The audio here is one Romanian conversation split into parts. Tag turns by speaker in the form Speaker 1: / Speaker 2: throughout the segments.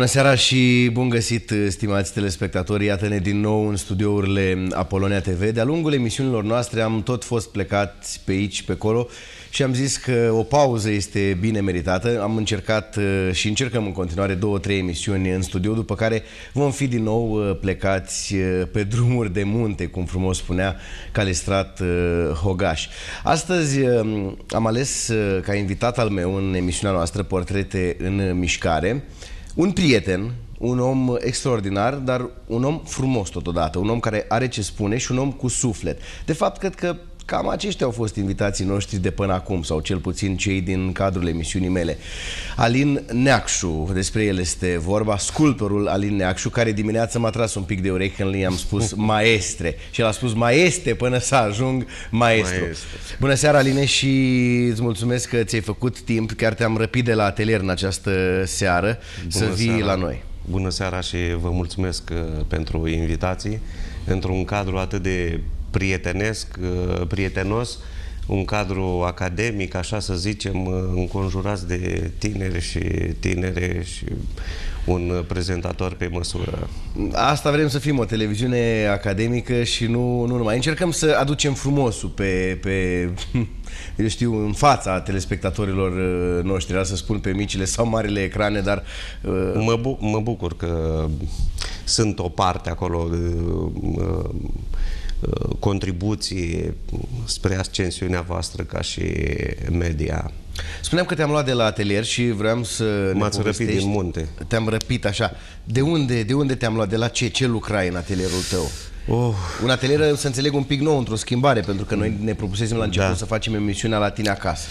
Speaker 1: Bună seara și bun găsit, stimați telespectatori. Iată-ne din nou în studiourile Apolonia TV. De-a lungul emisiunilor noastre am tot fost plecați pe aici, pe acolo și am zis că o pauză este bine meritată. Am încercat uh, și încercăm în continuare două, trei emisiuni în studio, după care vom fi din nou uh, plecați uh, pe drumuri de munte, cum frumos spunea Calistrat Hogaș. Astăzi am ales ca invitat al meu în emisiunea noastră Portrete în Mișcare un prieten, un om extraordinar, dar un om frumos totodată, un om care are ce spune și un om cu suflet. De fapt, cred că cam aceștia au fost invitații noștri de până acum, sau cel puțin cei din cadrul emisiunii mele. Alin Neacșu, despre el este vorba, sculptorul Alin Neacșu, care dimineața m-a tras un pic de urechi când i-am spus maestre. Și el a spus maeste până să ajung maestru. Maestre. Bună seara, Aline, și îți mulțumesc că ți-ai făcut timp, chiar te-am răpit de la atelier în această seară, Bună să vii seara. la noi.
Speaker 2: Bună seara și vă mulțumesc uh, pentru invitații într-un cadru atât de prietenesc, uh, prietenos, un cadru academic, așa să zicem, uh, înconjurați de tineri și tinere și un prezentator pe măsură.
Speaker 1: Asta vrem să fim, o televiziune academică și nu, nu numai. Încercăm să aducem frumosul pe, pe eu știu, în fața telespectatorilor uh, noștri, să spun pe micile sau marile ecrane, dar...
Speaker 2: Mă, bu mă bucur că sunt o parte acolo uh, Uh, contribuții spre ascensiunea voastră ca și media.
Speaker 1: Spuneam că te-am luat de la atelier și vreau să
Speaker 2: M-ați răpit din munte.
Speaker 1: Te-am răpit așa. De unde, de unde te-am luat? De la ce? Ce lucrai în atelierul tău? Oh. Un atelier, să înțeleg, un pic nou, într-o schimbare, pentru că noi ne propusesem la început da. să facem emisiunea la tine acasă.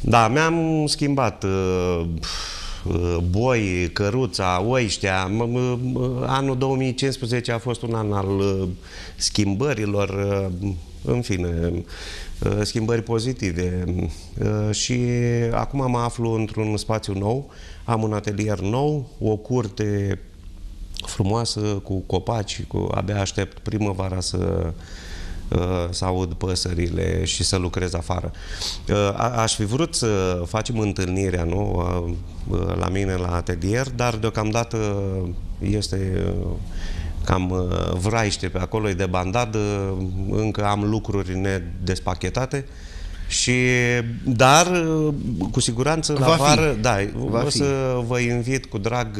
Speaker 2: Da, mi-am schimbat uh, Uh, boi, căruța, oiștea. Anul 2015 a fost un an al uh, schimbărilor, uh, în fine, schimbări pozitive. Și acum mă aflu într-un spațiu nou, am un atelier nou, o curte frumoasă cu copaci, cu abia aștept primăvara să Uh, să aud păsările și să lucrez afară. Uh, aș fi vrut să facem întâlnirea nu, uh, la mine la atelier, dar deocamdată este cam vraiște pe acolo, e de bandadă, încă am lucruri nedespachetate. Și, dar, cu siguranță, Va la vară, da, Va o să vă invit cu drag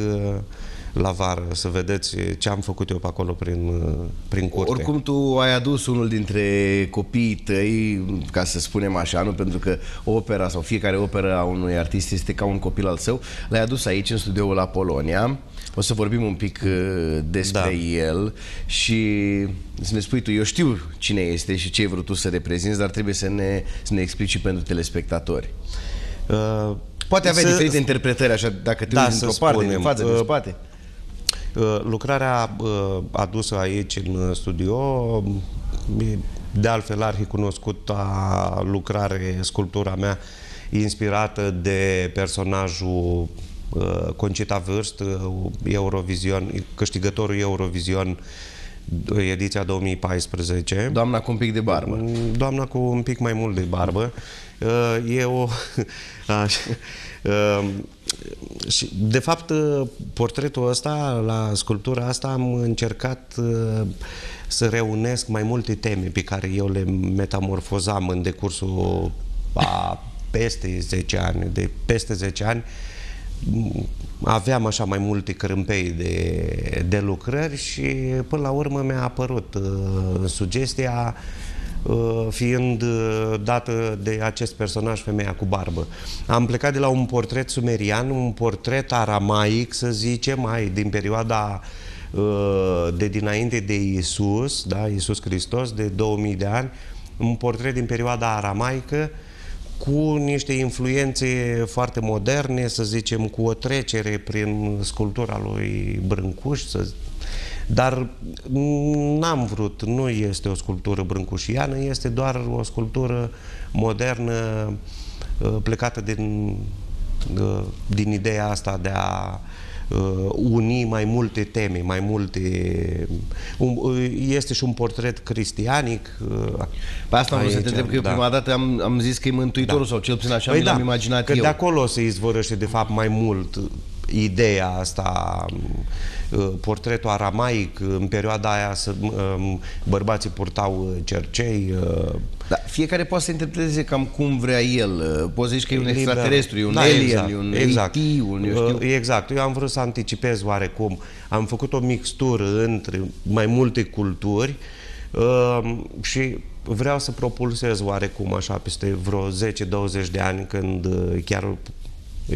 Speaker 2: la vară să vedeți ce am făcut eu pe acolo prin, prin curte.
Speaker 1: Oricum tu ai adus unul dintre copiii tăi, ca să spunem așa, nu pentru că opera sau fiecare operă a unui artist este ca un copil al său, l-ai adus aici în studioul la Polonia. O să vorbim un pic uh, despre da. el și să ne spui tu, eu știu cine este și ce ai vrut tu să reprezinți, dar trebuie să ne, să ne explici și pentru telespectatori. Uh, Poate avea să, diferite interpretări, așa, dacă te da, uiți într-o parte, din față, uh, din spate.
Speaker 2: Uh, lucrarea uh, adusă aici în studio, de altfel arhicunoscuta lucrare, sculptura mea, inspirată de personajul uh, Concita Vârst, Eurovision, câștigătorul Eurovision ediția 2014.
Speaker 1: Doamna cu un pic de barbă.
Speaker 2: Mm, doamna cu un pic mai mult de barbă. E o... și, de fapt, uh, portretul ăsta, la sculptura asta, am încercat uh, să reunesc mai multe teme pe care eu le metamorfozam în decursul a peste 10 ani, de peste 10 ani, aveam așa mai multe crâmpei de, de lucrări și până la urmă mi-a apărut uh, sugestia Uh, fiind uh, dată de acest personaj, femeia cu barbă. Am plecat de la un portret sumerian, un portret aramaic, să zicem, mai din perioada uh, de dinainte de Isus, da, Isus Hristos, de 2000 de ani, un portret din perioada aramaică, cu niște influențe foarte moderne, să zicem, cu o trecere prin sculptura lui Brâncuș, să dar n-am vrut, nu este o sculptură brâncușiană, este doar o sculptură modernă uh, plecată din, uh, din ideea asta de a uh, uni mai multe teme, mai multe... Este și un portret cristianic.
Speaker 1: Pe asta am vrut să te întreb, că da. prima dată am, am zis că e Mântuitorul, da. sau cel puțin așa păi mi l-am da, imaginat
Speaker 2: că
Speaker 1: eu.
Speaker 2: de acolo se izvorăște, de fapt, mai mult ideea asta, uh, portretul aramaic, în perioada aia să, um, bărbații purtau uh, cercei. Uh,
Speaker 1: da, fiecare poate să interpreteze cam cum vrea el. Poți să zici că e un liber. extraterestru, e un da, alien, exact, e un exact. ET, un eu știu.
Speaker 2: Exact. Eu am vrut să anticipez oarecum. Am făcut o mixtură între mai multe culturi și vreau să propulsez oarecum așa peste vreo 10-20 de ani când chiar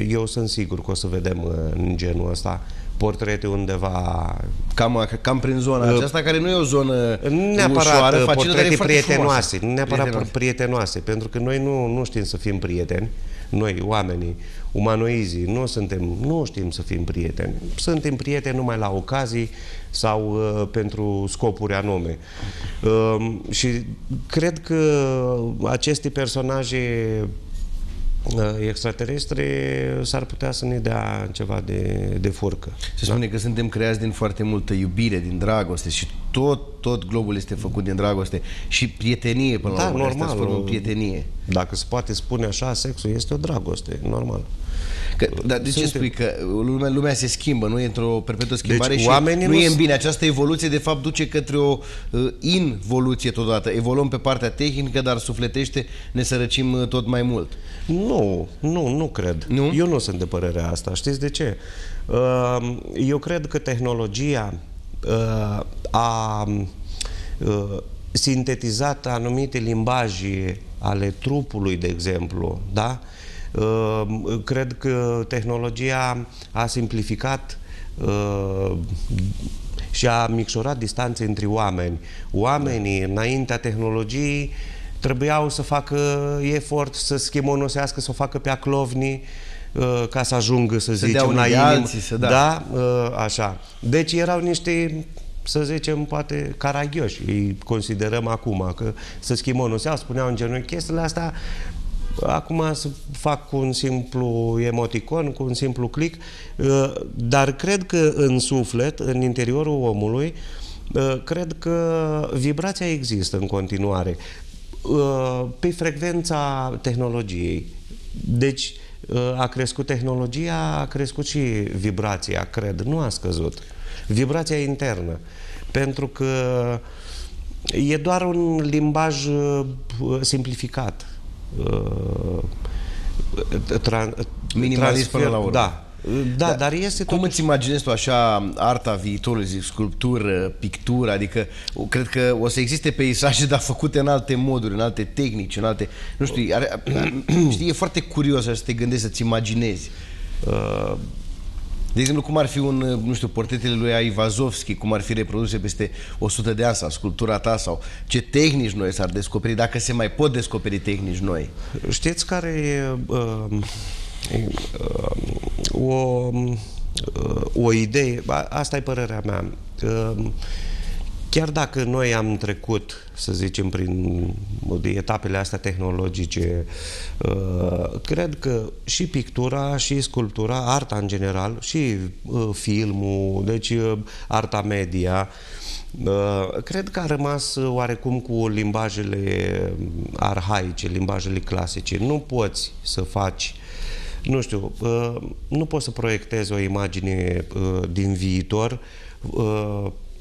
Speaker 2: eu sunt sigur că o să vedem uh, în genul ăsta portrete undeva...
Speaker 1: Cam, cam prin zona uh, aceasta, care nu e o zonă
Speaker 2: neapărat
Speaker 1: ușoară,
Speaker 2: uh, portrete prietenoase, nu neapărat prietenoase. prietenoase, pentru că noi nu, nu știm să fim prieteni, noi, oamenii, umanoizii, nu suntem, nu știm să fim prieteni. Suntem prieteni numai la ocazii sau uh, pentru scopuri anume. Uh, și cred că aceste personaje Uh, extraterestre s-ar putea să ne dea ceva de, de furcă.
Speaker 1: Se da? spune că suntem creați din foarte multă iubire, din dragoste și tot, tot globul este făcut din dragoste și prietenie până
Speaker 2: da,
Speaker 1: la urmă.
Speaker 2: normal.
Speaker 1: Asta prietenie.
Speaker 2: Dacă se poate spune așa, sexul este o dragoste, normal.
Speaker 1: Că, dar de ce spui că lumea, lumea se schimbă, nu e într-o perpetuă schimbare deci, și oamenii nu, nu e în bine. Această evoluție, de fapt, duce către o uh, involuție totodată. Evoluăm pe partea tehnică, dar sufletește ne sărăcim uh, tot mai mult.
Speaker 2: Nu, nu, nu cred. Nu? Eu nu sunt de părerea asta. Știți de ce? Uh, eu cred că tehnologia uh, a uh, sintetizat anumite limbaje ale trupului, de exemplu, da? Ehm, cred că tehnologia a simplificat ehm, și a micșorat distanțe între oameni. Oamenii, înaintea tehnologiei, trebuiau să facă efort, să schimonosească, să o facă pe aclovni, ehm, ca să ajungă, să, să zicem, la inimă. Alții, să da. da, așa. Deci erau niște să zicem, poate caragioși. Îi considerăm acum că să schimonoseau, spuneau în genul chestiile astea, Acum să fac cu un simplu emoticon, cu un simplu click, uh, dar cred că în suflet, în interiorul omului, uh, cred că vibrația există în continuare uh, pe frecvența tehnologiei. Deci a crescut tehnologia, a crescut și vibrația, cred, nu a scăzut. Vibrația internă. Pentru că e doar un limbaj simplificat
Speaker 1: uh, tra, Minimalist până la urmă.
Speaker 2: Da, da, dar, dar este
Speaker 1: Cum totuși... îți imaginezi tu așa arta viitorului, zic, sculptură, pictură, adică cred că o să existe peisaje, dar făcute în alte moduri, în alte tehnici, în alte... Nu știu, are, știi, e foarte curios să te gândești, să-ți imaginezi. Uh, de exemplu, cum ar fi un, nu știu, portretele lui Aivazovski, cum ar fi reproduse peste 100 de ani sau sculptura ta sau ce tehnici noi s-ar descoperi, dacă se mai pot descoperi tehnici noi.
Speaker 2: Știți care e uh, uh, o, uh, o idee, asta e părerea mea, uh, Chiar dacă noi am trecut, să zicem, prin etapele astea tehnologice, uh, cred că și pictura, și sculptura, arta în general, și uh, filmul, deci uh, arta media, cred că a rămas oarecum cu limbajele arhaice, limbajele clasice. Nu poți să faci nu știu, nu poți să proiectezi o imagine din viitor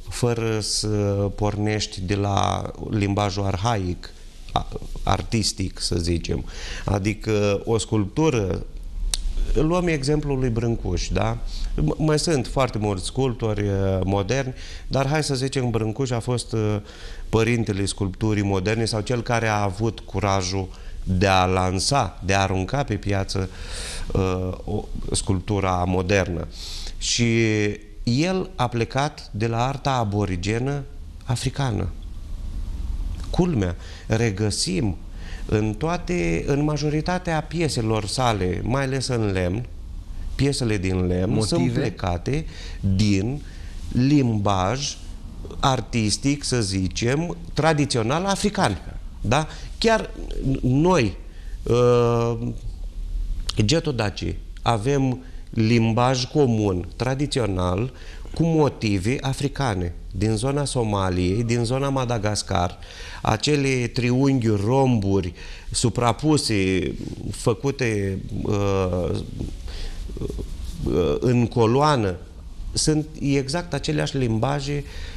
Speaker 2: fără să pornești de la limbajul arhaic, artistic, să zicem. Adică o sculptură, luăm exemplul lui Brâncuș, da? Mai sunt foarte mulți sculptori uh, moderni, dar hai să zicem Brâncuș a fost uh, părintele sculpturii moderne sau cel care a avut curajul de a lansa, de a arunca pe piață uh, o sculptura modernă. Și el a plecat de la arta aborigenă africană. Culmea, regăsim în toate, în majoritatea pieselor sale, mai ales în lemn, piesele din lemn Motive? sunt plecate din limbaj artistic, să zicem, tradițional african. Da? Chiar noi, uh, getodaci, avem limbaj comun, tradițional, cu motive africane, din zona Somaliei, din zona Madagascar, acele triunghiuri, romburi suprapuse, făcute uh, în coloană, sunt exact aceleași limbaje uh,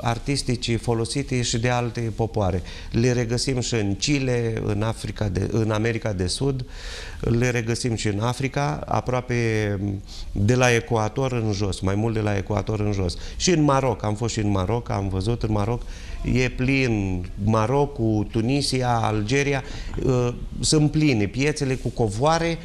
Speaker 2: artistice folosite și de alte popoare. Le regăsim și în Chile, în, Africa de, în America de Sud, le regăsim și în Africa, aproape de la ecuator în jos, mai mult de la ecuator în jos. Și în Maroc, am fost și în Maroc, am văzut în Maroc, e plin Marocul, Tunisia, Algeria, uh, sunt pline piețele cu covoare,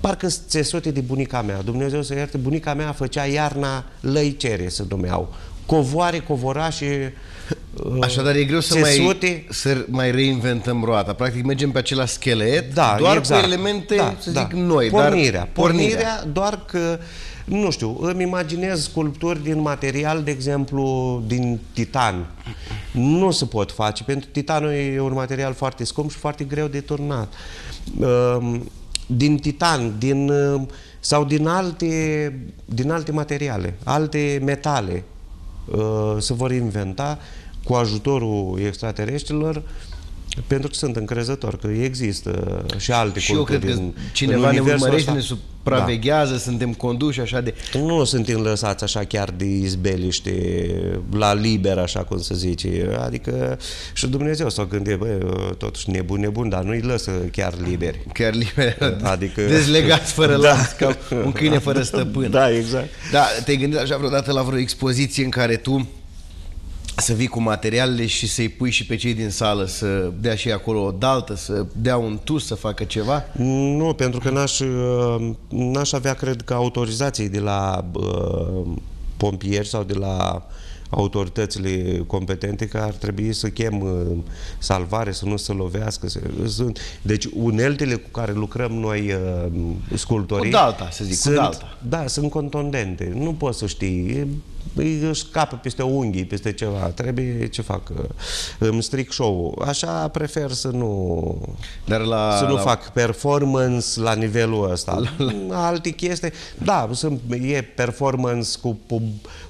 Speaker 2: parcă țesute de bunica mea. Dumnezeu să ierte, bunica mea făcea iarna lăicere, se numeau. Covoare, covorașe,
Speaker 1: uh, Așadar, e greu să mai, să mai reinventăm roata. Practic, mergem pe același schelet, da, doar exact. cu elemente, da, să da. zic, noi.
Speaker 2: Pornirea. Dar, pornirea, pornirea, doar că, nu știu, îmi imaginez sculpturi din material, de exemplu, din titan. Nu se pot face, pentru titanul e un material foarte scump și foarte greu de turnat. Uh, din titan, din, uh, sau din alte, din alte materiale, alte metale uh, se vor inventa cu ajutorul extraterestrilor pentru că sunt încrezător că există și alte
Speaker 1: Și eu cred că cineva ne urmărește, ne supraveghează, da. suntem conduși așa de...
Speaker 2: Nu suntem lăsați așa chiar de izbeliște, la liber, așa cum se zice. Adică și Dumnezeu s-a gândit, bă, totuși nebun, nebun, dar nu-i lăsă chiar liberi.
Speaker 1: Chiar liberi, adică... dezlegați fără da. las, ca un câine fără stăpân.
Speaker 2: Da, exact.
Speaker 1: Da, te-ai gândit așa vreodată la vreo expoziție în care tu să vii cu materialele și să-i pui și pe cei din sală să dea și acolo o daltă, să dea un tus, să facă ceva?
Speaker 2: Nu, pentru că n-aș, n-aș avea, cred că, autorizații de la uh, pompieri sau de la autoritățile competente că ar trebui să chem uh, salvare, să nu se lovească. Să, sunt, deci uneltele cu care lucrăm noi uh, scultorii...
Speaker 1: Cu dalta, să zic,
Speaker 2: sunt,
Speaker 1: cu dalta.
Speaker 2: Da, sunt contundente. Nu poți să știi își scapă peste unghii, peste ceva. Trebuie ce fac? Îmi stric show-ul. Așa prefer să nu, Dar la, să nu la... fac performance la nivelul ăsta. La, la... Alte chestii. Da, sunt, e performance cu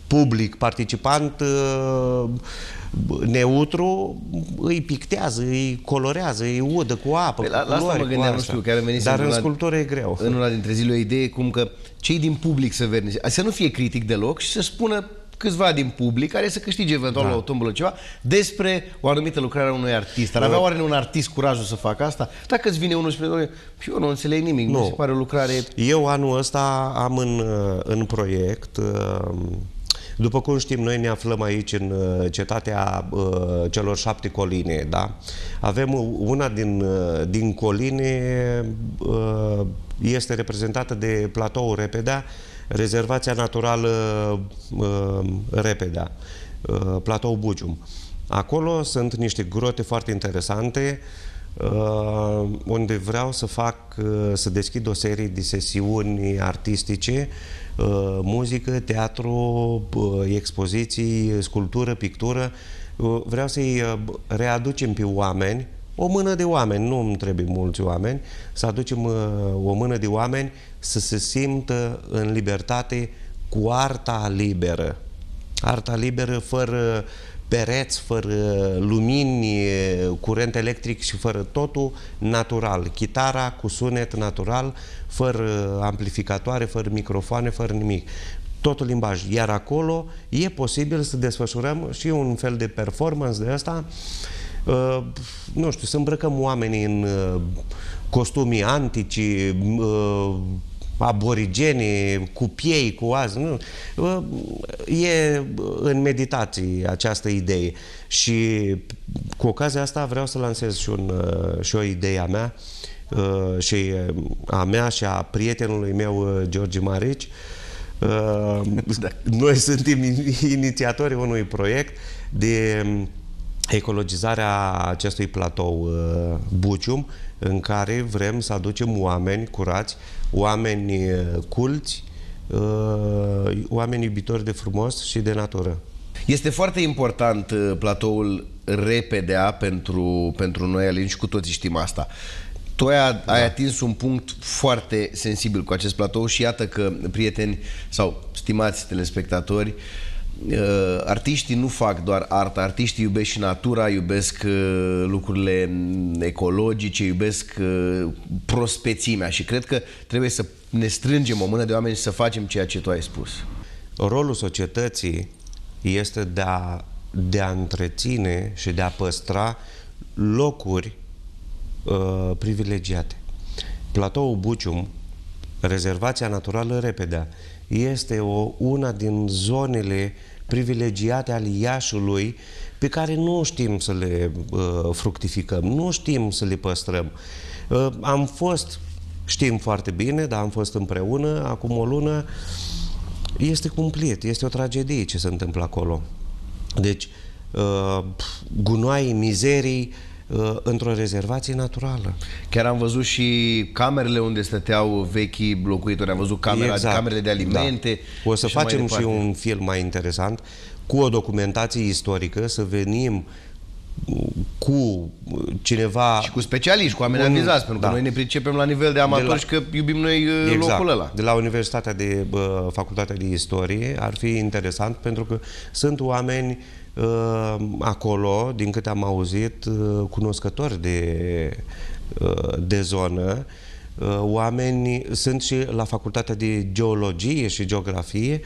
Speaker 2: public, participant uh, neutru îi pictează, îi colorează, îi udă cu apă,
Speaker 1: păi, la,
Speaker 2: cu la
Speaker 1: asta mă gândeam, nu știu, care venise
Speaker 2: Dar în, în sculptură e greu.
Speaker 1: În una dintre zile o idee cum că cei din public să vernise, să nu fie critic deloc și să spună câțiva din public care să câștige eventual da. la o tombolă ceva despre o anumită lucrare a unui artist. Ar avea oare un artist curajul să facă asta? Dacă îți vine unul și spune, eu nu înțeleg nimic, nu. mi se pare o lucrare...
Speaker 2: Eu anul ăsta am în, în proiect uh, după cum știm, noi ne aflăm aici în uh, cetatea uh, celor șapte coline, da? Avem una din, uh, din coline este reprezentată de platoul Repedea, rezervația naturală Repedea, platou Bugium. Acolo sunt niște grote foarte interesante unde vreau să fac, să deschid o serie de sesiuni artistice Uh, muzică, teatru, uh, expoziții, sculptură, pictură. Uh, vreau să-i readucem pe oameni, o mână de oameni, nu îmi trebuie mulți oameni, să aducem o mână de oameni să se simtă în libertate cu arta liberă. Arta liberă fără pereți, fără lumini, curent electric și fără totul natural. Chitara cu sunet natural, fără amplificatoare, fără microfoane, fără nimic. Totul limbaj. Iar acolo e posibil să desfășurăm și un fel de performance de asta. Uh, nu știu, să îmbrăcăm oamenii în uh, costumi antici, uh, aborigeni, cu piei, cu azi. Nu. E în meditații această idee. Și cu ocazia asta vreau să lansez și, un, și o idee a mea uh, și a mea și a prietenului meu, uh, George Marici. Uh, da. Noi suntem inițiatorii unui proiect de ecologizarea acestui platou Bucium, în care vrem să aducem oameni curați, oameni culți, oameni iubitori de frumos și de natură.
Speaker 1: Este foarte important platoul repedea pentru, pentru noi, Alin, și cu toții știm asta. Tu ai, da. ai atins un punct foarte sensibil cu acest platou și iată că prieteni sau stimați telespectatori uh, artiștii nu fac doar artă, artiștii iubesc și natura, iubesc uh, lucrurile ecologice, iubesc uh, prospețimea și cred că trebuie să ne strângem o mână de oameni și să facem ceea ce tu ai spus?
Speaker 2: Rolul societății este de a, de a întreține și de a păstra locuri uh, privilegiate. Platoul Bucium, rezervația naturală Repedea, este o, una din zonele privilegiate ale Iașului pe care nu știm să le uh, fructificăm, nu știm să le păstrăm. Uh, am fost, știm foarte bine, dar am fost împreună acum o lună, este cumplit, este o tragedie ce se întâmplă acolo. Deci, uh, gunoaii, mizerii, uh, într-o rezervație naturală.
Speaker 1: Chiar am văzut și camerele unde stăteau vechi locuitori, am văzut camera, exact. camerele de alimente.
Speaker 2: Da. O să facem și un film mai interesant cu o documentație istorică, să venim cu cineva...
Speaker 1: Și cu specialiști, cu oameni un, avizați, pentru că da. noi ne pricepem la nivel de amatori la, și că iubim noi uh, exact, locul ăla.
Speaker 2: De la Universitatea de uh, Facultatea de Istorie ar fi interesant pentru că sunt oameni uh, acolo, din câte am auzit, uh, cunoscători de, uh, de zonă, uh, oameni, sunt și la Facultatea de Geologie și Geografie,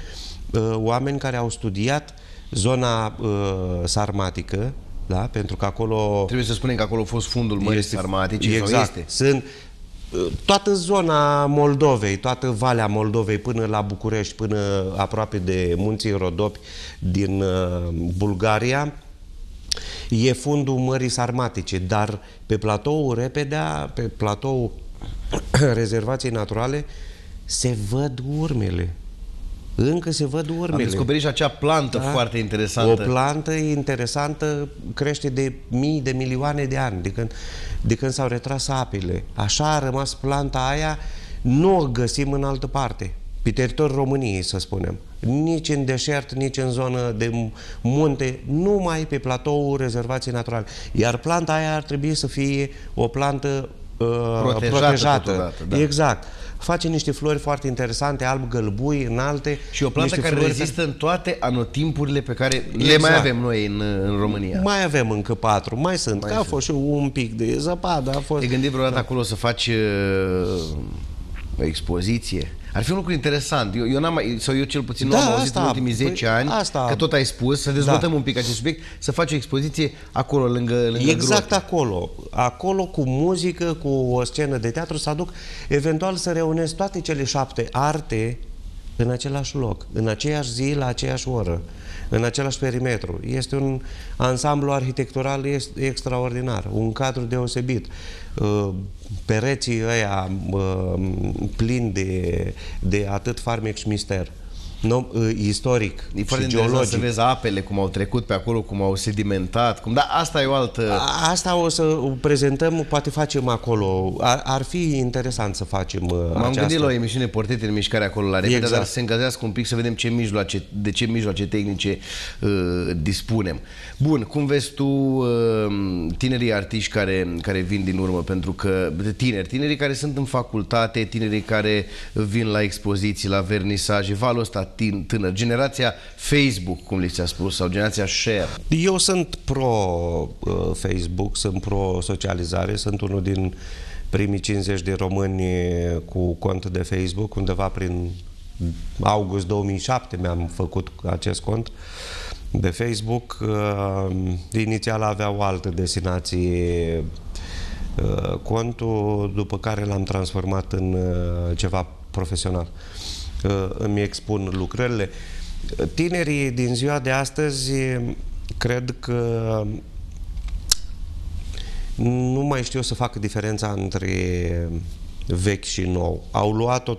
Speaker 2: uh, oameni care au studiat zona uh, sarmatică, da? pentru că acolo...
Speaker 1: Trebuie să spunem că acolo a fost fundul Mării este, Sarmatice
Speaker 2: exact,
Speaker 1: este?
Speaker 2: Sunt uh, toată zona Moldovei, toată Valea Moldovei până la București, până aproape de munții Rodopi din uh, Bulgaria, e fundul Mării Sarmatice, dar pe platoul Repedea, pe platoul rezervației naturale, se văd urmele încă se văd urmele. Am
Speaker 1: descoperit și acea plantă da? foarte interesantă.
Speaker 2: O plantă interesantă crește de mii de milioane de ani, de când, de când s-au retras apele. Așa a rămas planta aia, nu o găsim în altă parte, pe teritoriul României, să spunem. Nici în deșert, nici în zonă de munte, numai pe platoul rezervației naturale. Iar planta aia ar trebui să fie o plantă uh, protejată. protejată. Da. Exact face niște flori foarte interesante, alb-gălbui, înalte.
Speaker 1: Și o plantă care rezistă în toate anotimpurile pe care exact. le mai avem noi în, în România.
Speaker 2: Mai avem încă patru, mai sunt. Mai a fost și un pic de zăpadă. A fost...
Speaker 1: Te gândit vreodată da. acolo să faci uh, o expoziție? Ar fi un lucru interesant. Eu, eu n-am mai, sau eu cel puțin nu da, am auzit asta, în ultimii 10 păi, ani, asta, că tot ai spus, să dezvoltăm da. un pic acest subiect, să faci o expoziție acolo, lângă, lângă
Speaker 2: Exact
Speaker 1: grote.
Speaker 2: acolo. Acolo, cu muzică, cu o scenă de teatru, să aduc, eventual să reunesc toate cele șapte arte în același loc, în aceeași zi, la aceeași oră, în același perimetru. Este un ansamblu arhitectural extraordinar, un cadru deosebit. Uh, pereții ăia uh, plini de, de atât farmec și mister no, uh, istoric
Speaker 1: e foarte și geologic. să vezi apele, cum au trecut pe acolo, cum au sedimentat. Cum... Da, asta e o altă...
Speaker 2: A, asta o să prezentăm, poate facem acolo. Ar, ar fi interesant să facem uh,
Speaker 1: M-am gândit la o emisiune Portete în mișcare acolo la repede, exact. dar să se încălzească un pic să vedem ce mijloace, de ce mijloace tehnice uh, dispunem. Bun, cum vezi tu uh, tinerii artiști care, care vin din urmă? Pentru că tineri, tinerii care sunt în facultate, tinerii care vin la expoziții, la vernisaje, valul ăsta tânăr, generația Facebook, cum li s-a spus, sau generația share?
Speaker 2: Eu sunt pro-Facebook, uh, sunt pro-socializare, sunt unul din primii 50 de români cu cont de Facebook, undeva prin august 2007 mi-am făcut acest cont de Facebook. Uh, inițial avea o altă destinație uh, contul, după care l-am transformat în ceva profesional îmi expun lucrările. Tinerii din ziua de astăzi cred că nu mai știu să facă diferența între vechi și nou. Au luat-o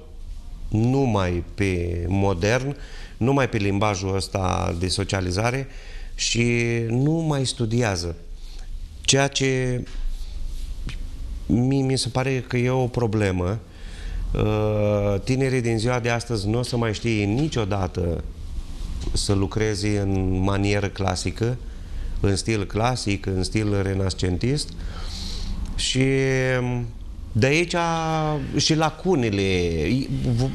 Speaker 2: numai pe modern, numai pe limbajul ăsta de socializare și nu mai studiază. Ceea ce mi, mi se pare că e o problemă Uh, tinerii din ziua de astăzi nu o să mai știe niciodată să lucreze în manieră clasică, în stil clasic, în stil renascentist și de aici și lacunele,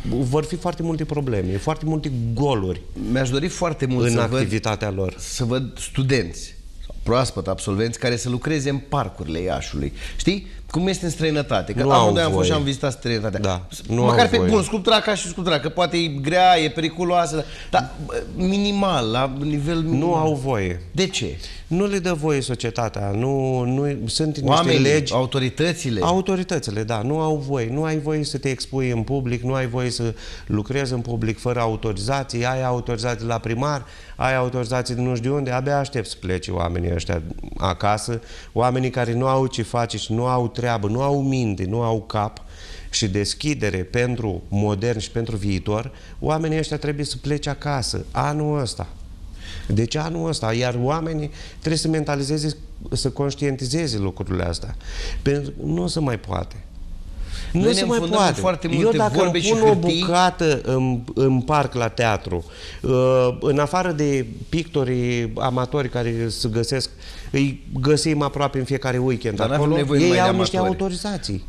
Speaker 2: vor fi foarte multe probleme, foarte multe goluri.
Speaker 1: Mi-aș dori foarte mult
Speaker 2: în
Speaker 1: să
Speaker 2: activitatea
Speaker 1: văd,
Speaker 2: lor.
Speaker 1: Să văd studenți proaspăt absolvenți care să lucreze în parcurile Iașului. Știi? Cum este în străinătate. Că
Speaker 2: Nu
Speaker 1: amândoi
Speaker 2: au
Speaker 1: am fost și
Speaker 2: voie.
Speaker 1: am vizitat străinătatea.
Speaker 2: Da, nu
Speaker 1: Măcar
Speaker 2: au
Speaker 1: pe
Speaker 2: voie.
Speaker 1: bun, sculptura ca și sculptura, că poate e grea, e periculoasă, dar bă, minimal, la nivel minimal.
Speaker 2: Nu au voie.
Speaker 1: De ce?
Speaker 2: Nu le dă voie societatea. Nu, nu, sunt niște
Speaker 1: Oamenii,
Speaker 2: legi.
Speaker 1: autoritățile.
Speaker 2: Autoritățile, da, nu au voie. Nu ai voie să te expui în public, nu ai voie să lucrezi în public fără autorizații, ai autorizații la primar, ai autorizații de nu știu de unde, abia aștept să plece oamenii ăștia acasă, oamenii care nu au ce face și nu au treabă, nu au minte, nu au cap și deschidere pentru modern și pentru viitor, oamenii ăștia trebuie să plece acasă anul ăsta. Deci anul ăsta, iar oamenii trebuie să mentalizeze, să conștientizeze lucrurile astea. Pentru că nu se mai poate. Nu
Speaker 1: Noi ne
Speaker 2: se mai
Speaker 1: înfundăm în
Speaker 2: poate.
Speaker 1: foarte
Speaker 2: Eu
Speaker 1: multe
Speaker 2: dacă
Speaker 1: vorbe
Speaker 2: îmi
Speaker 1: și
Speaker 2: pun o
Speaker 1: hârtii-
Speaker 2: bucată în, în parc la teatru, uh, în afară de pictorii amatori care se găsesc, îi găsim aproape în fiecare weekend
Speaker 1: Dar n-avem
Speaker 2: acolo,
Speaker 1: nevoie
Speaker 2: ei
Speaker 1: numai de
Speaker 2: au niște
Speaker 1: amatori.
Speaker 2: autorizații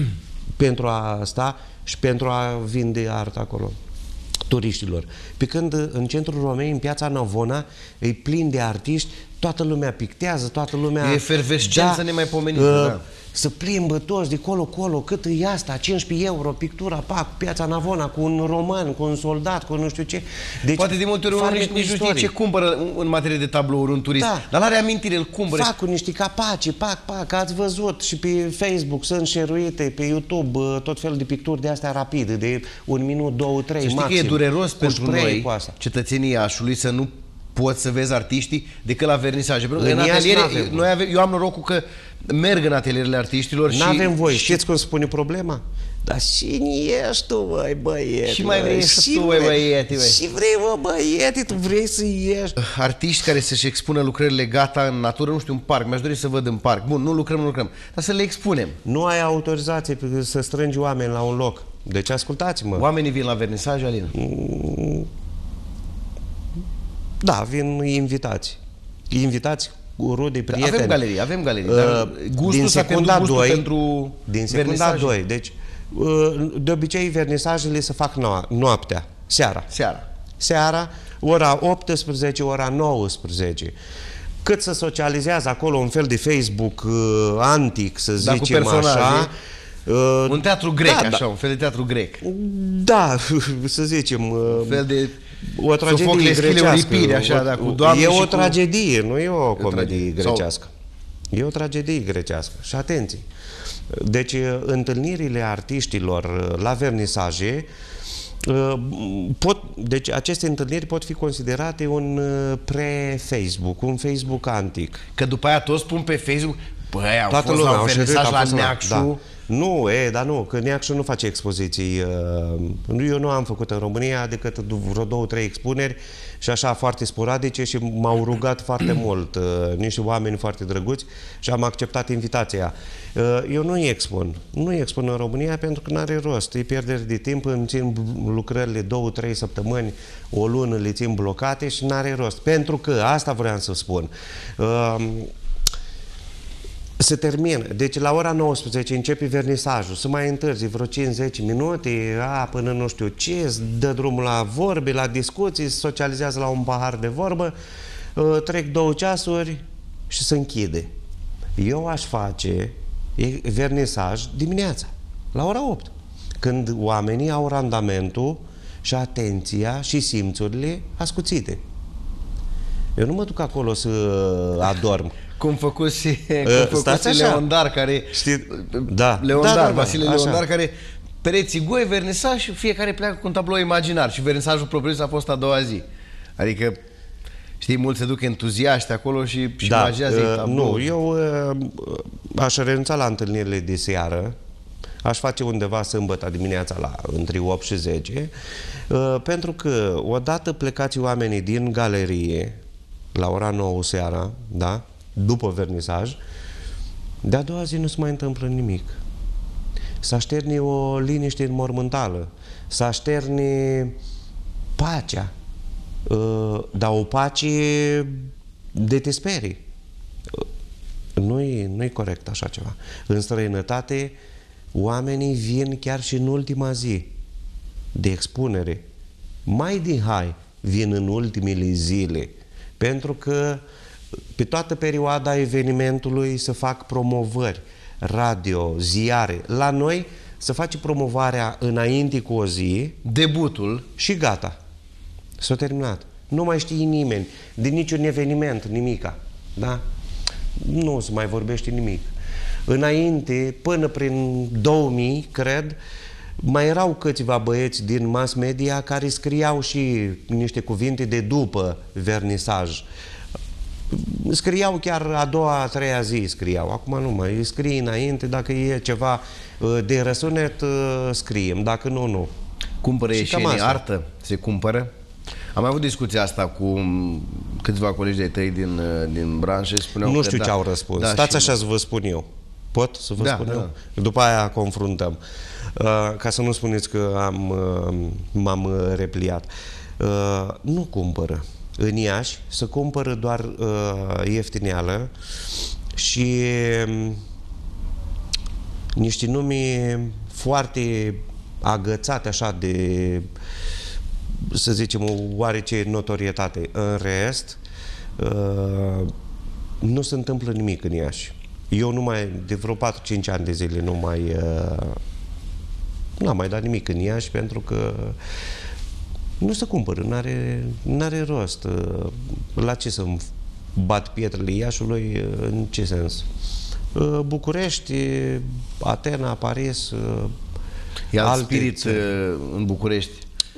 Speaker 2: pentru a sta și pentru a vinde artă acolo turiștilor. Pe când în centrul României, în piața Navona, e plin de artiști, toată lumea pictează, toată lumea...
Speaker 1: E efervescență nemaipomenitită,
Speaker 2: uh,
Speaker 1: da.
Speaker 2: Să plimbă toți de colo-colo, cât e asta, 15 euro, pictura, pac, piața Navona, cu un roman, cu un soldat, cu nu știu ce. Deci,
Speaker 1: Poate de multe ori unul nici,
Speaker 2: farmecul
Speaker 1: nici nu știe
Speaker 2: istoric.
Speaker 1: ce cumpără în- în materie de tablouri un turist.
Speaker 2: Da.
Speaker 1: Dar are amintire, îl cumpără.
Speaker 2: Fac cu niște capaci, pac, pac, ați văzut și pe Facebook sunt șeruite, pe YouTube, uh, tot felul de picturi de astea rapide, de un minut, două, trei,
Speaker 1: Să știi
Speaker 2: maxim.
Speaker 1: că e dureros
Speaker 2: cu
Speaker 1: pentru
Speaker 2: spray,
Speaker 1: noi,
Speaker 2: Cu asta.
Speaker 1: cetățenii Iașului, să nu poți să vezi artiștii decât la vernisaje. Pentru că
Speaker 2: În
Speaker 1: în
Speaker 2: Iași
Speaker 1: ateliere,
Speaker 2: n-avem.
Speaker 1: noi avem, eu am norocul că merg în atelierele artiștilor
Speaker 2: Nu
Speaker 1: și...
Speaker 2: avem voie.
Speaker 1: și
Speaker 2: Știți cum spune problema? Dar și ești tu, băi, băiete.
Speaker 1: Și mai
Speaker 2: băi,
Speaker 1: vrei și tu,
Speaker 2: vrei-
Speaker 1: băi, băiete, băi.
Speaker 2: Și vrei, bă, băiete, tu vrei să ieși.
Speaker 1: artiști care să-și expună lucrările gata în natură, nu știu, în parc. Mi-aș dori să văd în parc. Bun, nu lucrăm, nu lucrăm. Dar să le expunem.
Speaker 2: Nu ai autorizație pe- să strângi oameni la un loc. Deci ascultați-mă.
Speaker 1: Oamenii vin la vernisaj, Alin.
Speaker 2: Da, vin invitați. Invitați cu rude, prieteni.
Speaker 1: Avem galerii, avem galerii.
Speaker 2: Uh,
Speaker 1: Dar gustul
Speaker 2: din
Speaker 1: s-a pierdut
Speaker 2: secunda
Speaker 1: gustul
Speaker 2: 2,
Speaker 1: pentru
Speaker 2: din secunda
Speaker 1: vernisaje.
Speaker 2: 2. Deci, uh, de obicei, vernisajele se fac noa- noaptea, seara.
Speaker 1: Seara.
Speaker 2: seara, ora 18, ora 19. Cât să socializează acolo un fel de Facebook uh, antic, să
Speaker 1: Da, cu
Speaker 2: zicem
Speaker 1: personaje.
Speaker 2: așa. Uh,
Speaker 1: Un teatru grec,
Speaker 2: da,
Speaker 1: așa, un fel de teatru grec.
Speaker 2: Da, să zicem. uh,
Speaker 1: Un fel de
Speaker 2: o tragedie
Speaker 1: Sofocle, Eschile,
Speaker 2: grecească.
Speaker 1: Euripide, așa,
Speaker 2: O-
Speaker 1: da, cu doamne
Speaker 2: E
Speaker 1: și
Speaker 2: o
Speaker 1: cu-
Speaker 2: tragedie, nu e o comedie
Speaker 1: tragedie. Sau-
Speaker 2: grecească. E o tragedie grecească. Și atenție. Deci, uh, întâlnirile artiștilor uh, la vernisaje uh, pot, deci aceste întâlniri pot fi considerate un uh, pre-Facebook, un Facebook antic.
Speaker 1: Că după aia toți spun pe Facebook, băi, au
Speaker 2: Toată
Speaker 1: fost
Speaker 2: lumea
Speaker 1: la un
Speaker 2: au șeruit,
Speaker 1: vernisaj
Speaker 2: a
Speaker 1: la
Speaker 2: fost la-
Speaker 1: Neacșu.
Speaker 2: Da. Nu, e, dar nu, că Neacșu nu face expoziții. uh, Eu nu am făcut în România decât vreo două, trei expuneri și așa foarte sporadice și m-au rugat foarte mult uh, niște oameni foarte drăguți și am acceptat invitația. Uh, Eu nu îi expun. Nu îi expun în România pentru că nu are rost. E pierdere de timp, îmi țin lucrările două, trei săptămâni, o lună le țin blocate și nu are rost. Pentru că, asta vreau să spun, uh, se termină. Deci la ora 19 începe vernisajul. Să mai întârzi vreo 5-10 minute, a, până nu știu ce, îți dă drumul la vorbe, la discuții, se socializează la un pahar de vorbă, uh, trec două ceasuri și se închide. Eu aș face e- vernisaj dimineața, la ora 8, când oamenii au randamentul și atenția și simțurile ascuțite. Eu nu mă duc acolo să adorm.
Speaker 1: Cum făcut și, cum
Speaker 2: Uh,
Speaker 1: făcut
Speaker 2: stați
Speaker 1: și
Speaker 2: așa.
Speaker 1: Leon Dar, care...
Speaker 2: Știi- da.
Speaker 1: Leon
Speaker 2: Da,
Speaker 1: Dar,
Speaker 2: da, da,
Speaker 1: Vasile
Speaker 2: așa.
Speaker 1: Leon Dar, care pereții goi, vernisaj și fiecare pleacă cu un tablou imaginar și vernisajul propriu a fost a doua zi. Adică, știi, mulți se duc entuziaști acolo și, și
Speaker 2: da,
Speaker 1: imaginează ei
Speaker 2: uh,
Speaker 1: tablou.
Speaker 2: Nu, eu uh, aș renunța la întâlnirile de seară, aș face undeva sâmbătă dimineața la între 8 și 10, uh, pentru că odată plecați oamenii din galerie la ora 9 seara, da, după vernisaj, de-a doua zi nu se mai întâmplă nimic. S-a șterne o liniște înmormântală, s-a șterne pacea, Uh, dar o pace de te sperii. Uh, Nu-i, nu-i corect așa ceva. În străinătate, oamenii vin chiar și în ultima zi de expunere. Mai din hai vin în ultimele zile, pentru că pe toată perioada evenimentului se fac promovări. radio, ziare. La noi să face promovarea înainte cu o zi
Speaker 1: Debutul.
Speaker 2: și gata. S-a terminat. Nu mai știe nimeni de niciun eveniment, nimica. Da? Nu se mai vorbește nimic. Înainte, până prin 2000, cred, mai erau câțiva băieți din mass media care scriau și niște cuvinte de după vernisaj. Scriau chiar a doua, a treia zi scriau. Acum nu mai scrie înainte, dacă e ceva uh, de răsunet, uh, scriem, dacă nu, nu.
Speaker 1: Cumpără
Speaker 2: Și
Speaker 1: ieșenii
Speaker 2: cam asta.
Speaker 1: artă? Se cumpără? Am mai avut discuția asta cu câțiva colegi de tăi din, uh, din branșă și spuneau
Speaker 2: Nu
Speaker 1: că
Speaker 2: știu
Speaker 1: da,
Speaker 2: ce au răspuns.
Speaker 1: Da,
Speaker 2: Stați
Speaker 1: și
Speaker 2: așa să vă spun eu. Pot să vă
Speaker 1: Da,
Speaker 2: spun
Speaker 1: da,
Speaker 2: eu? După aia confruntăm. Uh, ca să nu spuneți că am, uh, m-am uh, repliat. Uh, nu cumpără. În Iași se cumpără doar uh, ieftineală și um, niște nume foarte agățate așa de să zicem o oarece notorietate. În rest uh, nu se întâmplă nimic în Iași. Eu nu mai, de vreo 4-5 ani de zile nu mai uh, n-am mai dat nimic în Iași pentru că nu se cumpără, n-are, n-are rost. Uh, La ce să-mi bat pietrele Iașului, uh, în ce sens? Uh, București, Atena, Paris, uh,
Speaker 1: E alt
Speaker 2: alte
Speaker 1: spirit
Speaker 2: țări.
Speaker 1: uh, în București.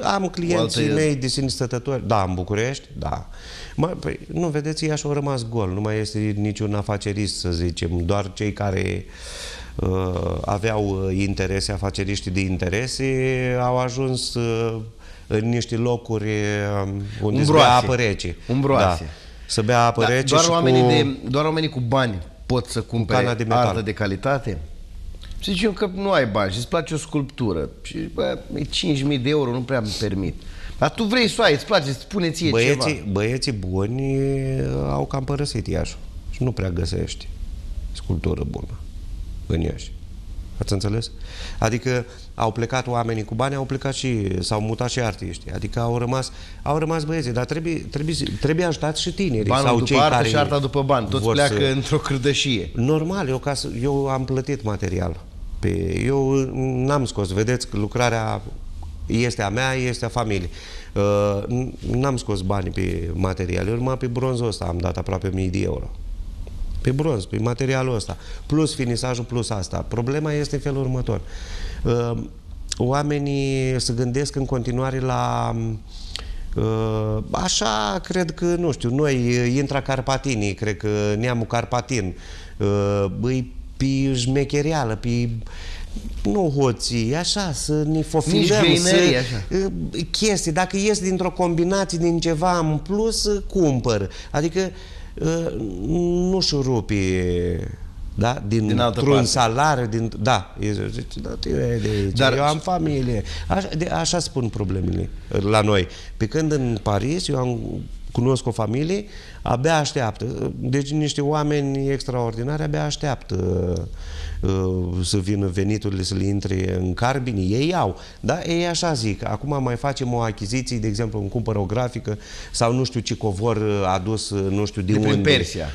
Speaker 2: Am clienții
Speaker 1: altă-
Speaker 2: mei de sine stătători. Da, în București, da. Mă, păi, nu, vedeți, Iași a rămas gol. Nu mai este niciun afacerist, să zicem. Doar cei care uh, aveau uh, interese, afaceriști de interese, au ajuns uh, în niște locuri uh, unde se bea
Speaker 1: Umbroase.
Speaker 2: apă rece.
Speaker 1: Umbroase.
Speaker 2: Da. Să bea apă
Speaker 1: Da,
Speaker 2: rece
Speaker 1: doar,
Speaker 2: și
Speaker 1: oamenii
Speaker 2: cu...
Speaker 1: de, doar oamenii cu bani pot să cumpere
Speaker 2: cana de metal.
Speaker 1: artă de calitate? Să zicem că nu ai bani și îți place o sculptură și bă, e 5.000 de euro, nu prea îmi permit. Dar tu vrei să o ai, îți place, îți spune ție
Speaker 2: Băieții,
Speaker 1: ceva.
Speaker 2: băieții buni uh, au cam părăsit Iașul și nu prea găsești sculptură bună în Iași. Ați înțeles? Adică au plecat oamenii cu bani, au plecat și, s-au mutat și artiștii. Adică au rămas, au rămas băieții, dar trebuie, trebuie, trebuie ajutați și tinerii.
Speaker 1: Banul
Speaker 2: sau
Speaker 1: după
Speaker 2: cei
Speaker 1: artă
Speaker 2: care
Speaker 1: și arta după bani. Toți
Speaker 2: vor
Speaker 1: pleacă
Speaker 2: să-
Speaker 1: într-o cârdășie.
Speaker 2: Normal, eu, ca să, eu am plătit material. Pe, eu n-am scos, vedeți că lucrarea este a mea, este a familiei. Uh, n-am scos banii pe material, eu numai pe bronzul ăsta am dat aproape 1000 de euro. Pe bronz, pe materialul ăsta. Plus finisajul, plus asta. Problema este în felul următor. Uh, oamenii se gândesc în continuare la Uh, Așa, cred că, nu știu, noi, intra Carpatinii, cred că neamul Carpatin, uh, îi pe șmechereală, pe nu hoții, așa, să ne fofilăm,
Speaker 1: Nici
Speaker 2: să,
Speaker 1: găinării, așa.
Speaker 2: uh, chestii. Dacă ies dintr-o combinație din ceva în plus, uh, cumpăr. Adică uh, nu și rupi da? din,
Speaker 1: Din altă
Speaker 2: un
Speaker 1: parte.
Speaker 2: salariu, din, da, e, zice, da, tu e de aici,
Speaker 1: Dar-
Speaker 2: Dar, eu am familie. Așa, de, așa spun problemele la noi. Pe când în Paris, eu am cunosc o familie, abia așteaptă. Deci niște oameni extraordinari abia așteaptă uh, să vină veniturile să le intre în carbini. Ei au. Da? Ei așa zic. Acum mai facem o achiziție, de exemplu, îmi cumpăr o grafică sau nu știu ce covor uh, adus, uh, nu știu de,
Speaker 1: De prin
Speaker 2: unde.
Speaker 1: Persia.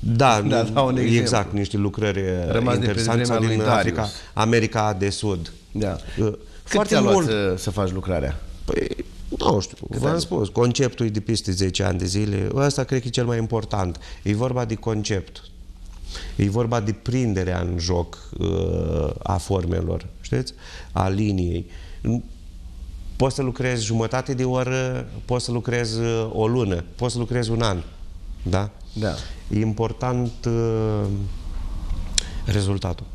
Speaker 2: Da,
Speaker 1: Da, dau un exemplu.
Speaker 2: exact, niște lucrări uh,
Speaker 1: Rămas de pe
Speaker 2: interesante sau
Speaker 1: vremea
Speaker 2: din
Speaker 1: lui
Speaker 2: Africa,
Speaker 1: Darius.
Speaker 2: America de Sud.
Speaker 1: Da.
Speaker 2: Uh,
Speaker 1: Cât
Speaker 2: Foarte
Speaker 1: ți-a luat
Speaker 2: mult.
Speaker 1: să, să faci lucrarea?
Speaker 2: Păi, nu știu, v-am spus, conceptul e de peste 10 ani de zile. Ăsta cred că e cel mai important. E vorba de concept. E vorba de prinderea în joc uh, a formelor, știți? A liniei. Poți să lucrezi jumătate de oră, poți să lucrezi uh, o lună, poți să lucrezi un an. Da?
Speaker 1: Da.
Speaker 2: E important uh, rezultatul.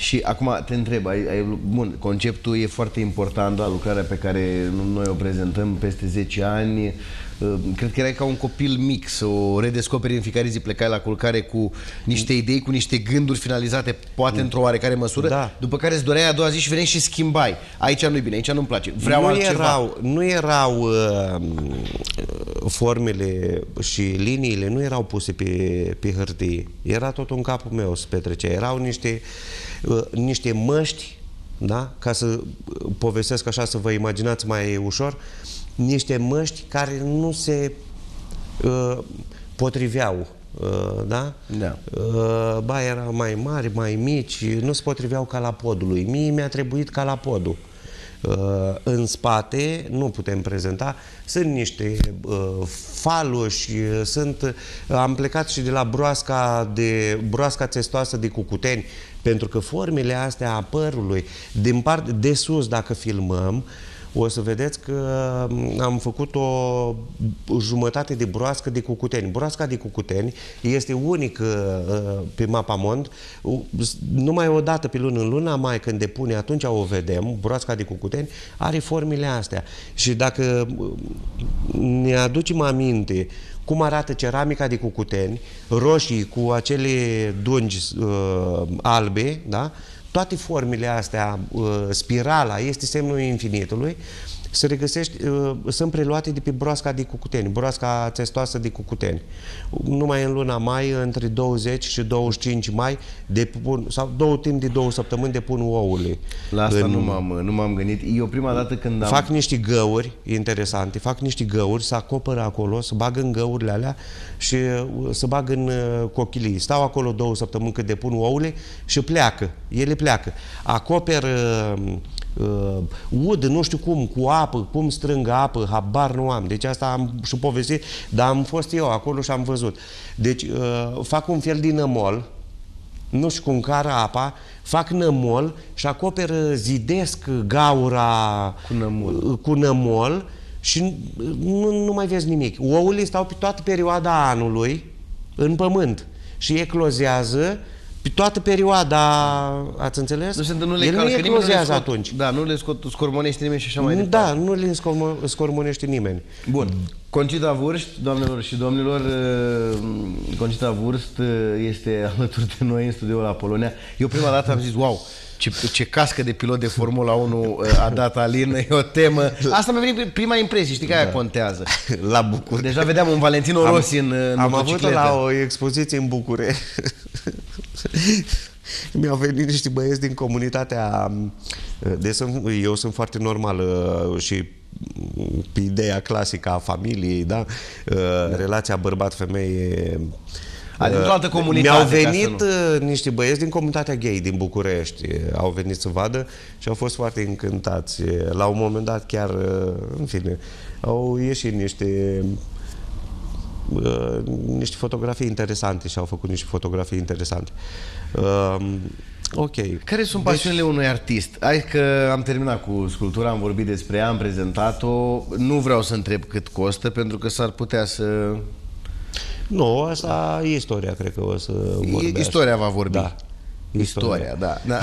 Speaker 1: Și acum te întreb, ai, ai, bun, conceptul e foarte important, da, lucrarea pe care noi o prezentăm peste 10 ani. Uh, Cred că erai ca un copil mic, să o redescoperi în fiecare zi, plecai la culcare cu niște idei, cu niște gânduri finalizate, poate într-o oarecare măsură,
Speaker 2: Da.
Speaker 1: după care îți doreai a doua zi și veneai și schimbai. Aici nu-i bine, aici nu-mi place, vreau
Speaker 2: nu
Speaker 1: altceva.
Speaker 2: erau, nu erau uh, formele și liniile nu erau puse pe, pe hârtie. Era tot în capul meu să petrecea. Erau niște, uh, niște măști, da? ca să uh, povestesc așa, să vă imaginați mai ușor, niște măști care nu se uh, potriveau uh, da?
Speaker 1: Da.
Speaker 2: Uh, ba erau mai mari, mai mici, nu se potriveau ca la podului. Mie mi-a trebuit ca la podul. Uh, în spate nu putem prezenta, sunt niște faloși, sunt, am plecat și de la broasca, de, broasca testoasă de cucuteni, pentru că formele astea a părului, din part, de sus, dacă filmăm, o să vedeți că mm, am făcut o jumătate de broască de cucuteni. Broasca de cucuteni este unică uh, pe mapamond. Numai o dată pe lună, în luna mai când depune, atunci o vedem, broasca de cucuteni, are formile astea. Și dacă mm, ne aducem aminte cum arată ceramica de cucuteni, roșii cu acele dungi uh, albe, da? Toate formele astea, uh, spirala este semnul infinitului, se regăsește, uh, sunt preluate de pe broasca de cucuteni, broasca testoasă de cucuteni. Numai în luna mai, între 20 și 25 mai, depun, sau două timp de două săptămâni depun ouăle.
Speaker 1: La asta în... nu m-am, nu m-am gândit. Eu prima dată când am...
Speaker 2: Fac niște găuri interesante, fac niște găuri, să acoperă acolo, să bag în găurile alea și uh, să bag în uh, cochilii. Stau acolo două săptămâni când depun ouăle și pleacă. Ele pleacă. Acoperă uh, ud, nu știu cum, cu apă, cum strâng apă, habar nu am. Deci asta am și povestit, dar am fost eu acolo și am văzut. Deci uh, fac un fel din nămol, nu știu cum cară apa, fac nămol și acoperă, zidesc gaura
Speaker 1: cu nămol, uh,
Speaker 2: cu nămol și nu, nu mai vezi nimic. Ouăle stau pe toată perioada anului în pământ și eclozează pe toată perioada, ați înțeles?
Speaker 1: Nu, se, nu le
Speaker 2: El
Speaker 1: calcă,
Speaker 2: nu eclozează
Speaker 1: atunci. Da, nu le scot, scormonește nimeni și așa mai
Speaker 2: departe. Da, nu le scormonește nimeni.
Speaker 1: Bun. Concita Vurst, doamnelor și domnilor, uh, Concita Vurst uh, este alături de noi în studioul la Polonia. Eu prima dată am zis, wow, ce, ce cască de pilot de Formula 1 uh, a dat Alin, e o temă. Asta mi-a venit prima impresie, știi că aia da. contează.
Speaker 2: La București.
Speaker 1: Deja vedeam un Valentino Rossi
Speaker 2: am,
Speaker 1: în, în
Speaker 2: Am avut la o expoziție în București. Mi-au venit niște băieți din comunitatea... De sunt, eu sunt foarte normal uh, și pe ideea clasică a familiei, da? da. Relația bărbat-femeie
Speaker 1: Adică altă comunitate.
Speaker 2: Mi-au venit uh, niște băieți din comunitatea gay din București. Au venit să vadă și au fost foarte încântați. La un moment dat chiar, uh, în fine, au ieșit niște uh, niște fotografii interesante și au făcut niște fotografii interesante. Uh, ok.
Speaker 1: Care sunt deci- pasiunile deci... unui artist? Hai că am terminat cu sculptura, am vorbit despre ea, am prezentat-o. Nu vreau să întreb cât costă, pentru că s-ar putea să
Speaker 2: nu, asta e istoria, cred că o să vorbească.
Speaker 1: Istoria va vorbi.
Speaker 2: Da.
Speaker 1: Istoria, da. da.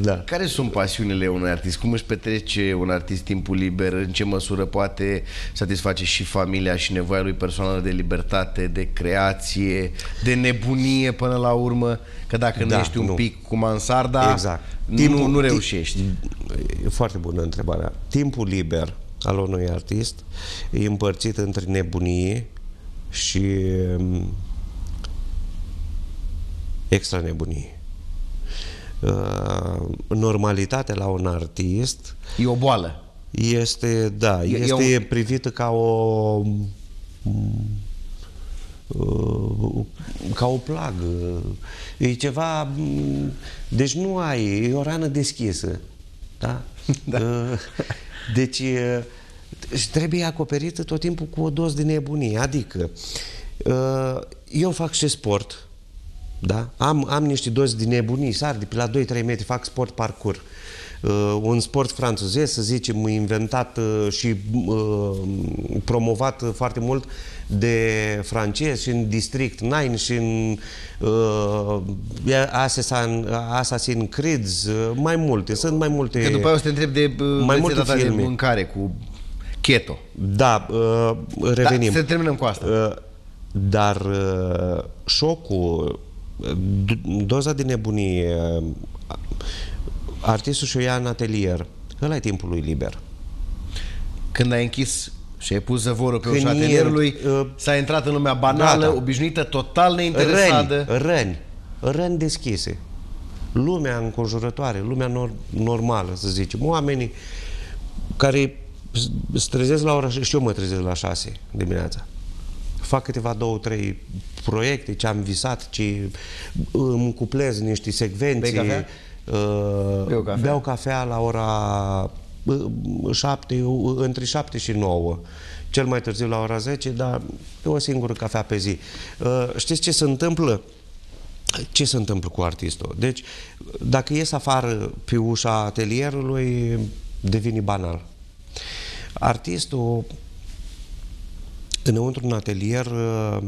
Speaker 1: da. Care sunt pasiunile unui artist? Cum își petrece un artist timpul liber? În ce măsură poate satisface și familia și nevoia lui personală de libertate, de creație, de nebunie până la urmă? Că dacă da, nu ești un nu. pic cu mansarda,
Speaker 2: exact.
Speaker 1: Timpul, nu, nu reușești.
Speaker 2: E foarte bună întrebarea. Timpul liber al unui artist e împărțit între nebunie, și um, extra nebunie. Uh, normalitatea la un artist
Speaker 1: e o boală.
Speaker 2: Este, da, e, este e un... privită ca o uh, ca o plagă. E ceva deci nu ai, e o rană deschisă. Da? da. Uh, deci și trebuie acoperită tot timpul cu o doză de nebunie. Adică, uh, eu fac și sport, da? Am, am niște doze de nebunii, sar de pe la 2-3 metri, fac sport parcur. Uh, un sport franțuzez, să zicem, inventat uh, și uh, promovat foarte mult de francezi și în District 9 și în uh, Assassin, Assassin Creed, uh, mai multe, sunt mai multe.
Speaker 1: Că după aia o să te întreb de, uh, mai multe filme. de mâncare cu Keto.
Speaker 2: Da, uh, revenim.
Speaker 1: Da, să terminăm cu asta. Uh,
Speaker 2: dar uh, șocul, doza de nebunie, uh, artistul și-o ia în atelier, ăla e timpul lui liber.
Speaker 1: Când ai închis și ai pus zăvorul pe ușa atelierului, uh, s-a intrat în lumea banală, gata. obișnuită, total neinteresată.
Speaker 2: Răni, răni, răni deschise. Lumea înconjurătoare, lumea nor- normală, să zicem. Oamenii care se trezesc la ora și eu mă trezesc la 6 dimineața. fac câteva două, trei proiecte ce am visat, ce îmi cuplez niște secvențe.
Speaker 1: Bei cafea?
Speaker 2: Uh,
Speaker 1: Beau cafea.
Speaker 2: beau cafea la ora 7, între 7 și 9. Cel mai târziu la ora 10, dar e o singură cafea pe zi. Uh, știți ce se întâmplă? Ce se întâmplă cu artistul? Deci, dacă ies afară pe ușa atelierului, devine banal. Artistul, înăuntru un atelier, uh,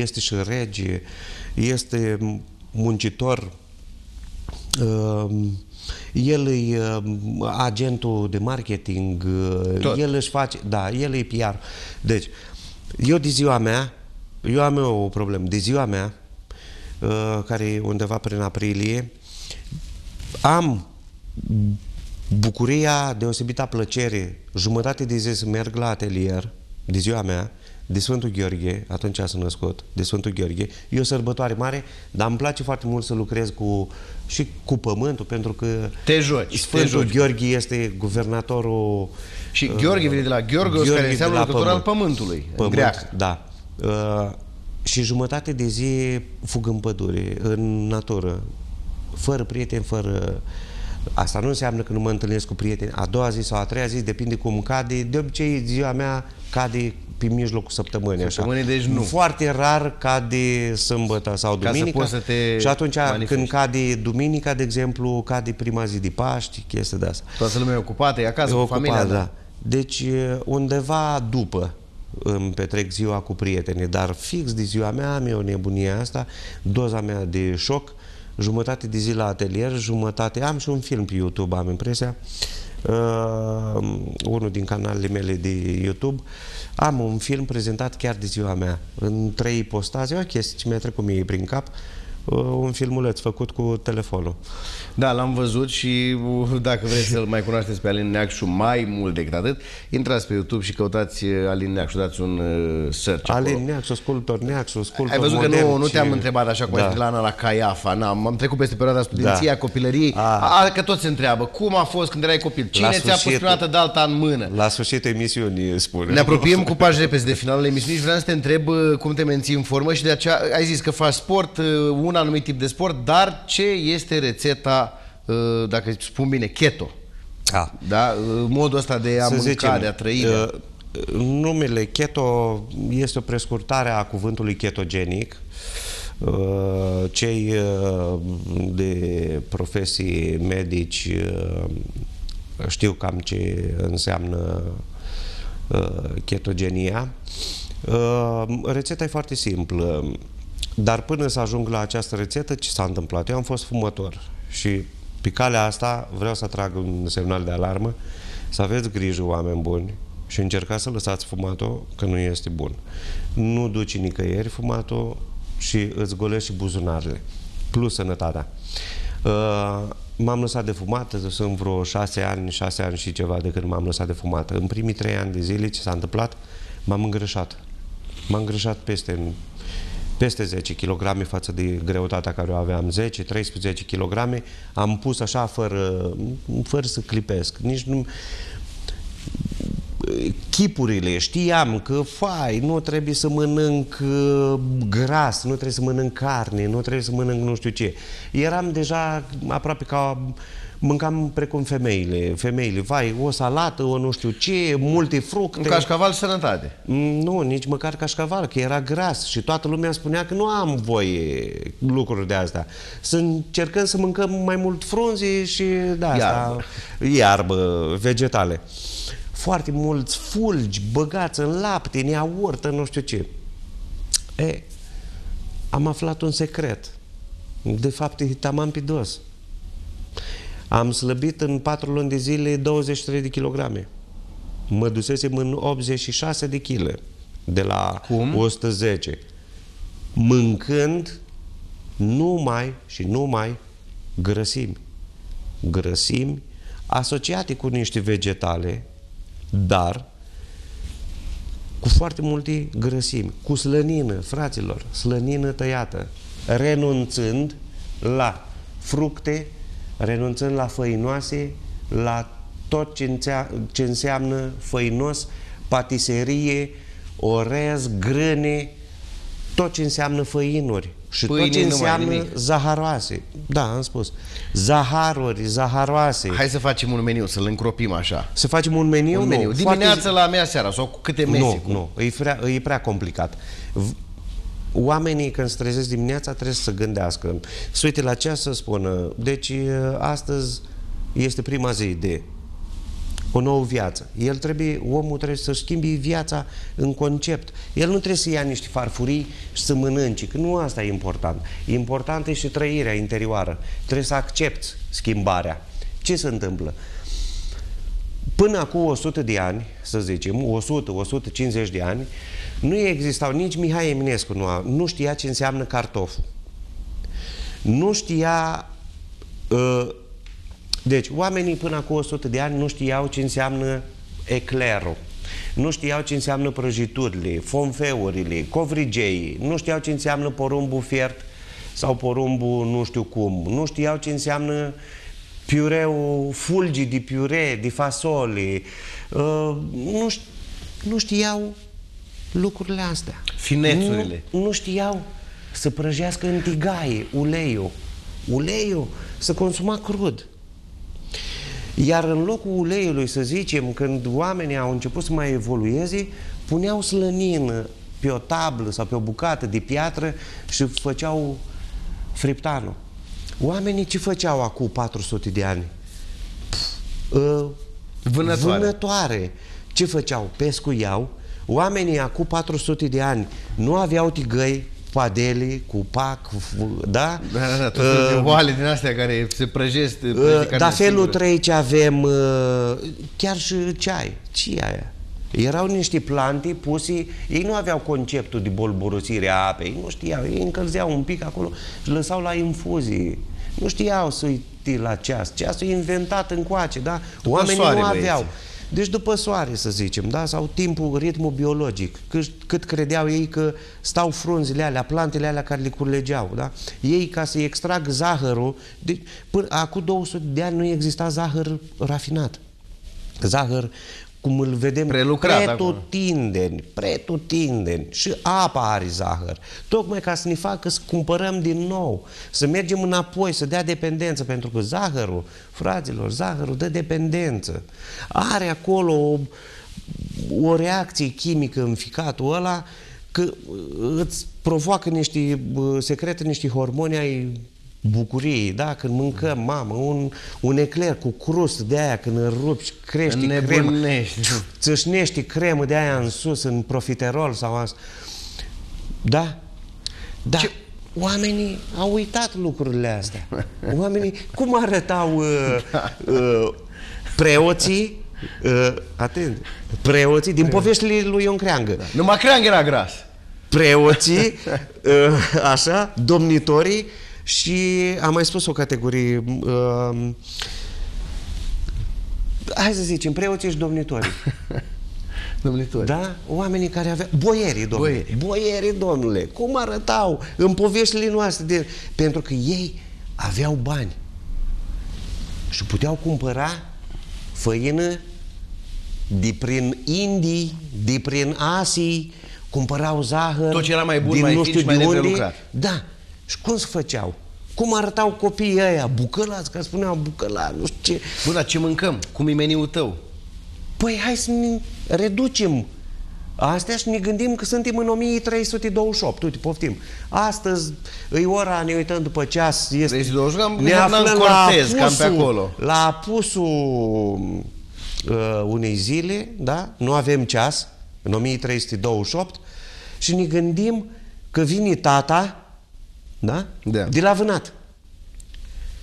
Speaker 2: este și rege, este muncitor, uh, el e uh, agentul de marketing,
Speaker 1: Tot.
Speaker 2: el își face, da, el e PR. Deci, eu de ziua mea, eu am eu o problemă, de ziua mea, care e undeva prin aprilie, am bucuria, deosebită plăcere, jumătate de zi să merg la atelier, de ziua mea, de Sfântul Gheorghe, atunci s-a născut, de Sfântul Gheorghe. E o sărbătoare mare, dar îmi place foarte mult să lucrez cu, și cu pământul, pentru că
Speaker 1: Te joci,
Speaker 2: Sfântul
Speaker 1: te joci.
Speaker 2: Gheorghe este guvernatorul
Speaker 1: Și Gheorghe vine de la Gheorgos,
Speaker 2: Gheorghe
Speaker 1: care
Speaker 2: de
Speaker 1: înseamnă
Speaker 2: la
Speaker 1: lucrător al
Speaker 2: pământ.
Speaker 1: pământului, în
Speaker 2: Pământ,
Speaker 1: greacă.
Speaker 2: da. Uh, și jumătate de zi fug în pădure, în natură, fără prieteni, fără... Asta nu înseamnă că nu mă întâlnesc cu prieteni. A doua zi sau a treia zi, depinde cum cade. De obicei, ziua mea cade pe mijlocul săptămânii.
Speaker 1: Săptămânii,
Speaker 2: așa.
Speaker 1: deci nu.
Speaker 2: Foarte rar cade sâmbătă sau
Speaker 1: Ca să
Speaker 2: duminica.
Speaker 1: poți să te
Speaker 2: și atunci,
Speaker 1: manifesti.
Speaker 2: când cade duminica, de exemplu, cade prima zi de Paști, chestia de asta.
Speaker 1: Toată lumea e ocupată, e acasă
Speaker 2: E
Speaker 1: cu
Speaker 2: ocupat,
Speaker 1: familia.
Speaker 2: da. Deci undeva după îmi petrec ziua cu prietenii, dar fix de ziua mea am eu nebunia asta, doza mea de șoc, jumătate de zi la atelier, jumătate, am și un film pe YouTube, am impresia, uh, unul din canalele mele de YouTube, am un film prezentat chiar de ziua mea, în trei postaze, o chestie ce mi-a trecut mie prin cap, uh, un filmuleț făcut cu telefonul.
Speaker 1: Da, l-am văzut și uh, dacă vreți să-l mai cunoașteți pe Alin Neacșu mai mult decât atât, intrați pe YouTube și căutați uh, Alin Neacșu, dați un uh, search acolo.
Speaker 2: Alin Neacșu, sculptor Neacșu, sculptor
Speaker 1: Ai văzut că
Speaker 2: modern
Speaker 1: nu, nu
Speaker 2: și-
Speaker 1: te-am întrebat așa cum
Speaker 2: Da.
Speaker 1: ai zis la Ana la Caiafa, n-am, am trecut peste perioada studenției,
Speaker 2: Da.
Speaker 1: a copilăriei,
Speaker 2: A.
Speaker 1: a, că toți se întreabă, cum a fost când erai copil, cine
Speaker 2: La
Speaker 1: ți-a pus
Speaker 2: sfârșit-
Speaker 1: prima dată de alta în mână?
Speaker 2: La sfârșitul emisiunii spune.
Speaker 1: Ne apropiem cu pași repezi de finalul emisiunii și vreau să te întreb uh, cum te menții în formă și de aceea ai zis că faci sport, uh, un anumit tip de sport, dar ce este rețeta, uh, dacă spun bine, keto?
Speaker 2: Ah.
Speaker 1: Da? Uh, Modul ăsta de a
Speaker 2: Să
Speaker 1: mânca,
Speaker 2: zicem,
Speaker 1: de a trăi.
Speaker 2: uh,
Speaker 1: de-
Speaker 2: numele keto este o prescurtare a cuvântului ketogenic. Uh, Cei uh, de profesii medici uh, știu cam ce înseamnă uh, ketogenia. Uh, Rețeta e foarte simplă, dar până să ajung la această rețetă, ce s-a întâmplat? Eu am fost fumător și pe calea asta vreau să trag un semnal de alarmă, să aveți grijă, oameni buni, și încercați să lăsați fumatul, că nu este bun. Nu duci nicăieri fumatul și îți golești și buzunarele, plus sănătatea. Uh, M-am lăsat de fumat, sunt vreo șase ani, șase ani și ceva de când m-am lăsat de fumat. În primii trei ani de zile, ce s-a întâmplat? M-am îngrășat. M-am îngrășat peste, peste 10 kg față de greutatea care o aveam, 10-13 kg. Am pus așa fără, fără să clipesc. Nici nu, chipurile, știam că, fai, nu trebuie să mănânc uh, gras, nu trebuie să mănânc carne, nu trebuie să mănânc nu știu ce. Eram deja aproape ca mâncam precum femeile, femeile, vai, o salată, o nu știu ce, multe fructe.
Speaker 1: Un cașcaval sănătate.
Speaker 2: Mm, Nu, nici măcar cașcaval, că era gras și toată lumea spunea că nu am voie lucruri de astea. Să încercăm să mâncăm mai mult frunze și de asta,
Speaker 1: Iarbă.
Speaker 2: iarbă, vegetale. Foarte mulți fulgi băgați în lapte, în iaurt, în nu știu ce. E, am aflat un secret. De fapt, e tamam pe dos. Am slăbit în 4 luni de zile 23 de kilograme. Mă dusesem în 86 de kg de la
Speaker 1: Cum?
Speaker 2: 110. Mâncând numai și numai grăsimi. Grăsimi asociate cu niște vegetale, dar cu foarte multe grăsimi, cu slănină, fraților, slănină tăiată, renunțând la fructe, renunțând la făinoase, la tot ce, înțea, ce înseamnă făinos, patiserie, orez, grâne, tot ce înseamnă făinuri și
Speaker 1: Pâine
Speaker 2: tot ce
Speaker 1: nu mai
Speaker 2: înseamnă
Speaker 1: nimic.
Speaker 2: zaharoase. Da, am spus. Zaharuri, zaharoase.
Speaker 1: Hai să facem un meniu, să-l încropim așa.
Speaker 2: Să facem un meniu?
Speaker 1: Un meniu.
Speaker 2: Nu,
Speaker 1: Dimineața
Speaker 2: foarte-
Speaker 1: la mea seara sau cu câte mese?
Speaker 2: Nu,
Speaker 1: cum?
Speaker 2: nu, e prea, e prea complicat. V- Oamenii când se trezesc dimineața trebuie să gândească. Să uite la ceas să spună, deci astăzi este prima zi de o nouă viață. El trebuie, omul trebuie să schimbi viața în concept. El nu trebuie să ia niște farfurii și să mănânce, că nu asta e important. Important e și trăirea interioară. Trebuie să accepti schimbarea. Ce se întâmplă? Până acum 100 de ani, să zicem, 100-150 de ani, nu existau, nici Mihai Eminescu nu, a, nu știa ce înseamnă cartoful. Nu știa... Uh, deci, oamenii până acum 100 de ani nu știau ce înseamnă eclerul. Nu știau ce înseamnă prăjiturile, fonfeurile, covrigeii, nu știau ce înseamnă porumbul fiert sau porumbul nu știu cum, nu știau ce înseamnă piureu, fulgi de piure, de fasole, uh, nu, ș- nu știau lucrurile astea.
Speaker 1: Finețurile.
Speaker 2: Nu, nu știau să prăjească în tigaie uleiul. Uleiul să consuma crud. Iar în locul uleiului, să zicem, când oamenii au început să mai evolueze, puneau slănină pe o tablă sau pe o bucată de piatră și făceau friptanul. Oamenii ce făceau acum 400 de ani? Uh,
Speaker 1: Vânătoare.
Speaker 2: Vânătoare. Ce făceau? Pescuiau. Oamenii acum 400 de ani nu aveau tigăi, padeli, cu pac, f- da?
Speaker 1: Da, da, da, tot felul de oale din astea care se prăjesc.
Speaker 2: Uh,
Speaker 1: prăjesc carne
Speaker 2: Dar felul
Speaker 1: singură.
Speaker 2: 3 ce avem, uh, chiar și ceai. ce e aia? Erau niște plante puse, ei nu aveau conceptul de bolborosire a apei, nu știau, ei încălzeau un pic acolo și lăsau la infuzii. Nu știau să uite la ceas. Ceasul e inventat încoace, da? Oamenii
Speaker 1: soare,
Speaker 2: nu
Speaker 1: băieți.
Speaker 2: Aveau. Deci după soare, să zicem, da? sau timpul, ritmul biologic, cât, cât credeau ei că stau frunzile alea, plantele alea care le curlegeau. Da? Ei, ca să extrag zahărul, de, până, acum 200 de ani nu exista zahăr rafinat. Zahăr cum îl vedem
Speaker 1: Prelucrat
Speaker 2: pretutindeni, pretutindeni. Și apa are zahăr. Tocmai ca să ne facă să cumpărăm din nou, să mergem înapoi, să dea dependență, pentru că zahărul, fraților, zahărul dă dependență. Are acolo o, o reacție chimică în ficatul ăla că îți provoacă niște bă, secrete, niște hormoni ai bucuriei, da? Când mâncăm, mamă, un, un ecler cu crust de aia, când îl rupi și crești cremă,
Speaker 1: Înnebunești.
Speaker 2: țâșnești cremă de aia în sus, în profiterol sau asta. Da? Da.
Speaker 1: Ce-
Speaker 2: Oamenii au uitat lucrurile astea. Oamenii, cum arătau uh, uh, preoții, uh, atent, preoții din poveștile lui Ion Creangă.
Speaker 1: Numai creang era gras.
Speaker 2: Preoții, uh, așa, domnitorii și am mai spus o categorie uh, hai să zicem, preoții și domnitorii.
Speaker 1: Domnitori.
Speaker 2: Da? Oamenii care aveau... Boierii, domnule.
Speaker 1: Boierii.
Speaker 2: Boierii, domnule. Cum arătau în poveștile noastre? De... Pentru că ei aveau bani. Și puteau cumpăra făină de prin Indii, de prin Asii, cumpărau zahăr.
Speaker 1: Tot ce era mai bun,
Speaker 2: din
Speaker 1: mai
Speaker 2: nu
Speaker 1: fin
Speaker 2: știu
Speaker 1: și mai
Speaker 2: de unde.
Speaker 1: neprelucrat.
Speaker 2: Da. Și cum se făceau? Cum arătau copiii ăia? Bucălați, că spuneau bucălați, nu știu ce.
Speaker 1: Bun, dar ce mâncăm? Cum e meniul tău?
Speaker 2: Păi hai să ne reducem astea și ne gândim că suntem în 1328. Uite, poftim. Astăzi e ora, ne uităm după ceas. Este,
Speaker 1: 1328, am
Speaker 2: ne
Speaker 1: gândit
Speaker 2: aflăm
Speaker 1: în
Speaker 2: la
Speaker 1: Cortez, cam pe
Speaker 2: apusul-
Speaker 1: acolo.
Speaker 2: La apusul uh, unei zile, da? Nu avem ceas, în 1328, și ne gândim că vine tata, da?
Speaker 1: Da.
Speaker 2: De la vânat.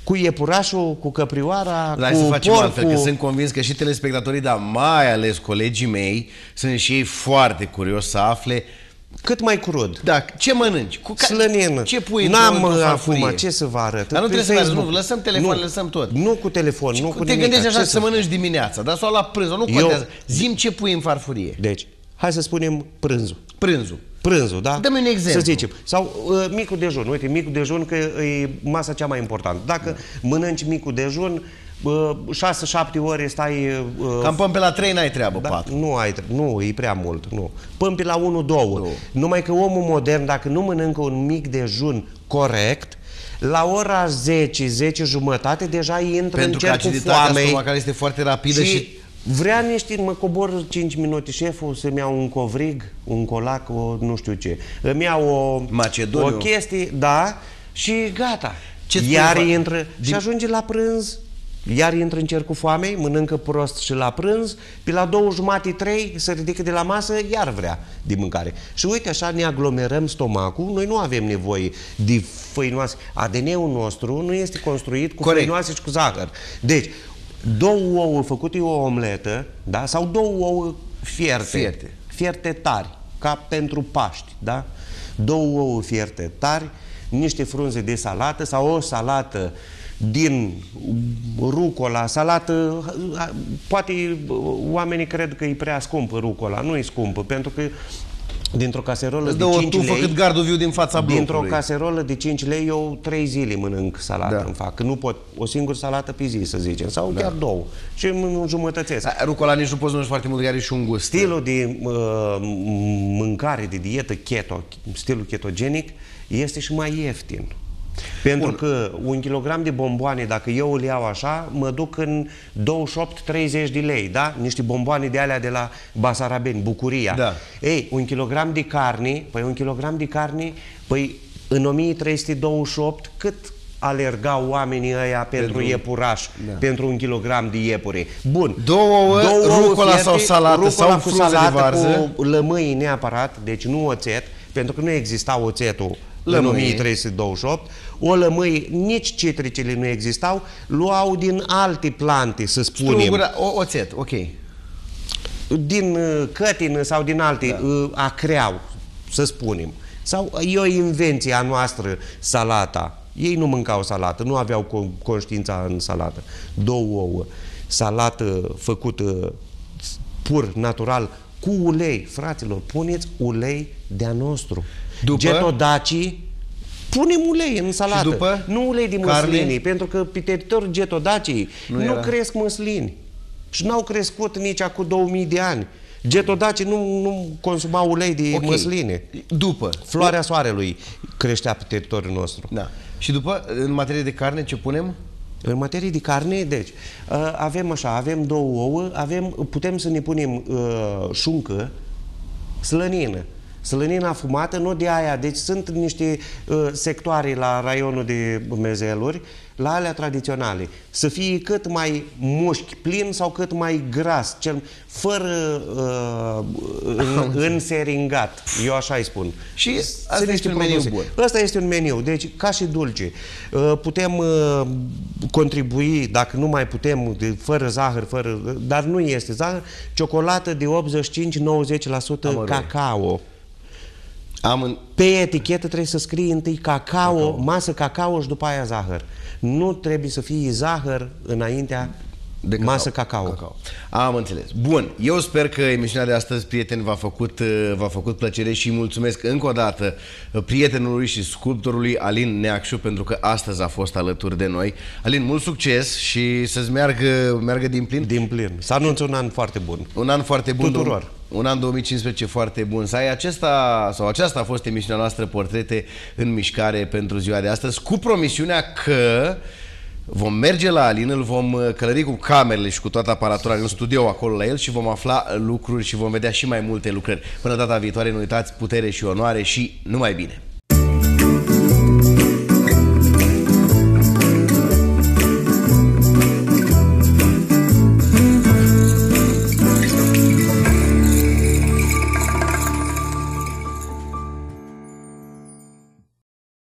Speaker 2: Cu iepurașul, cu căprioara,
Speaker 1: Dar
Speaker 2: cu
Speaker 1: să facem
Speaker 2: porcul.
Speaker 1: altfel, că sunt convins că și telespectatorii, dar mai ales colegii mei, sunt și ei foarte curioși să afle
Speaker 2: Cât mai crud.
Speaker 1: da, ce mănânci, cu ca-
Speaker 2: Slănină.
Speaker 1: ce pui
Speaker 2: N-am
Speaker 1: într-o- într-o
Speaker 2: uh,
Speaker 1: farfurie?
Speaker 2: acum, ce să vă arăt?
Speaker 1: Dar nu
Speaker 2: Pe
Speaker 1: trebuie să vă arăt,
Speaker 2: Facebook.
Speaker 1: nu, lăsăm telefon, lăsăm tot.
Speaker 2: Nu cu telefon, nu cu
Speaker 1: te
Speaker 2: nimic.
Speaker 1: gândești așa
Speaker 2: Ce
Speaker 1: să mănânci dimineața, dar sau la prânz, sau nu
Speaker 2: Eu-
Speaker 1: contează. Zim ce pui în farfurie.
Speaker 2: Deci, hai să spunem prânzul.
Speaker 1: Prânzul.
Speaker 2: Prânzul, da?
Speaker 1: Dă-mi un exemplu.
Speaker 2: Să zicem. Sau uh, micul dejun. Uite, micul dejun că e masa cea mai importantă. Dacă
Speaker 1: Da.
Speaker 2: mănânci micul dejun, 6-7 ore stai...
Speaker 1: Cam până pe la 3 n-ai treabă,
Speaker 2: da,
Speaker 1: 4.
Speaker 2: Nu, ai, nu, e prea mult, nu. Până pe la 1-2. Numai că omul modern, dacă nu mănâncă un mic dejun corect, la ora 10, 10 jumătate, deja intră
Speaker 1: Pentru
Speaker 2: în
Speaker 1: că
Speaker 2: cercul
Speaker 1: aciditatea
Speaker 2: foamei.
Speaker 1: stomacală este foarte rapidă și...
Speaker 2: Și vrea niște, mă cobor 5 minute șeful să-mi iau un covrig, un colac, o nu știu ce. Îmi iau o,
Speaker 1: Macedoniu.
Speaker 2: o chestie, da, și gata.
Speaker 1: Ce spui,
Speaker 2: iar
Speaker 1: va-
Speaker 2: intră
Speaker 1: din-
Speaker 2: și ajunge la prânz, iar intră în cercul foamei, mănâncă prost și la prânz, pe la două jumate, trei, se ridică de la masă, iar vrea de mâncare. Și uite, așa ne aglomerăm stomacul, noi nu avem nevoie de făinoase. ADN-ul nostru nu este construit cu
Speaker 1: Corect.
Speaker 2: făinoase și cu zahăr. Deci, două ouă făcute o omletă, da? sau două ouă fierte,
Speaker 1: Fierte.
Speaker 2: fierte tari, ca pentru Paști, da? Două ouă fierte tari, niște frunze de salată sau o salată din rucola, salată, poate oamenii cred că e prea scumpă rucola, nu e scumpă, pentru că dintr-o caserolă
Speaker 1: Îți
Speaker 2: de
Speaker 1: dă o
Speaker 2: 5
Speaker 1: tufă
Speaker 2: lei,
Speaker 1: cât gardul viu din fața blocului.
Speaker 2: Dintr-o caserolă de 5 lei, eu 3 zile mănânc salată
Speaker 1: Da.
Speaker 2: îmi fac. Că nu pot o singură salată pe zi, să zicem, sau chiar două. Și îmi înjumătățesc.
Speaker 1: Da, Rucola nici nu poți mănânci foarte mult, că are și un gust.
Speaker 2: Stilul de uh, mâncare, de dietă keto, stilul ketogenic, este și mai ieftin. Pentru
Speaker 1: Bun.
Speaker 2: că un kilogram de bomboane, dacă eu îl iau așa, mă duc în 28-30 de lei, da? Niște bomboane de alea de la Basarabeni, Bucuria.
Speaker 1: Da.
Speaker 2: Ei, un kilogram de carne, păi un kilogram de carne, păi în 1328 cât alergau oamenii ăia pentru,
Speaker 1: Pentru-
Speaker 2: iepuraș,
Speaker 1: Da.
Speaker 2: pentru un kilogram de iepure. Bun.
Speaker 1: Două ouă, rucola sau salată
Speaker 2: rucola
Speaker 1: sau
Speaker 2: cu
Speaker 1: frunze de
Speaker 2: salată
Speaker 1: varză.
Speaker 2: cu lămâi neapărat, deci nu oțet, pentru că nu exista oțetul
Speaker 1: Lămâi.
Speaker 2: în 1328, o lămâi, nici citricele nu existau, luau din alte plante, să spunem,
Speaker 1: Strugura, o, oțet, ok.
Speaker 2: din uh, cătină sau din alte, da. acreau, să spunem. Sau e o invenție a noastră, salata. Ei nu mâncau salată, nu aveau co- conștiința în salată. Două ouă, salată făcută pur, natural, cu ulei. Fraților, puneți ulei de-a nostru.
Speaker 1: După?
Speaker 2: Getodaci, punem ulei în salată.
Speaker 1: după?
Speaker 2: Nu ulei de
Speaker 1: Carne?
Speaker 2: măsline, pentru că pe teritoriul getodacii
Speaker 1: Nu
Speaker 2: nu,
Speaker 1: era.
Speaker 2: nu cresc măslini. Și n-au crescut nici acum 2000 de ani. Getodacii nu, nu consumau ulei de
Speaker 1: Ok.
Speaker 2: măsline.
Speaker 1: După.
Speaker 2: Floarea soarelui creștea pe teritoriul nostru.
Speaker 1: Da. Și după, în materie de carne, ce punem?
Speaker 2: În materie de carne, deci, uh, avem așa, avem două ouă, avem, putem să ne punem uh, șuncă, slănină. Slănina afumată, nu de aia. Deci sunt niște uh, sectoare la raionul de mezeluri, la alea tradiționale. Să fie cât mai mușchi plin sau cât mai gras, cel, fără uh, în, înseringat. Eu așa îi spun.
Speaker 1: Și
Speaker 2: Sunt
Speaker 1: asta este
Speaker 2: niște
Speaker 1: un meniu
Speaker 2: produse.
Speaker 1: bun.
Speaker 2: Ăsta este un meniu, deci ca și dulce. Uh, Putem uh, contribui, dacă nu mai putem, de, fără zahăr, fără, dar nu este zahăr, ciocolată de 85-90% cacao.
Speaker 1: Am în...
Speaker 2: Pe etichetă trebuie să scrie întâi cacao, cacao, masă cacao și după aia zahăr. Nu trebuie să fie zahăr înaintea
Speaker 1: De
Speaker 2: de masă cacao.
Speaker 1: cacao. Am înțeles. Bun, eu sper că emisiunea de astăzi, prieteni, v-a făcut, uh, v-a făcut plăcere și mulțumesc încă o dată uh, prietenului și sculptorului Alin Neacșu pentru că astăzi a fost alături de noi. Alin, mult succes și să-ți meargă, meargă din plin.
Speaker 2: Din plin. Să anunță un an foarte bun.
Speaker 1: Un an foarte bun.
Speaker 2: Tuturor.
Speaker 1: dom- Un an 2015 foarte bun. Să ai acesta, sau aceasta a fost emisiunea noastră Portrete în mișcare pentru ziua de astăzi, cu promisiunea că vom merge la Alin, îl vom uh, călări cu camerele și cu toată aparatura în studio acolo la el și vom afla lucruri și vom vedea și mai multe lucrări. Până data viitoare, nu uitați, putere și onoare și numai bine!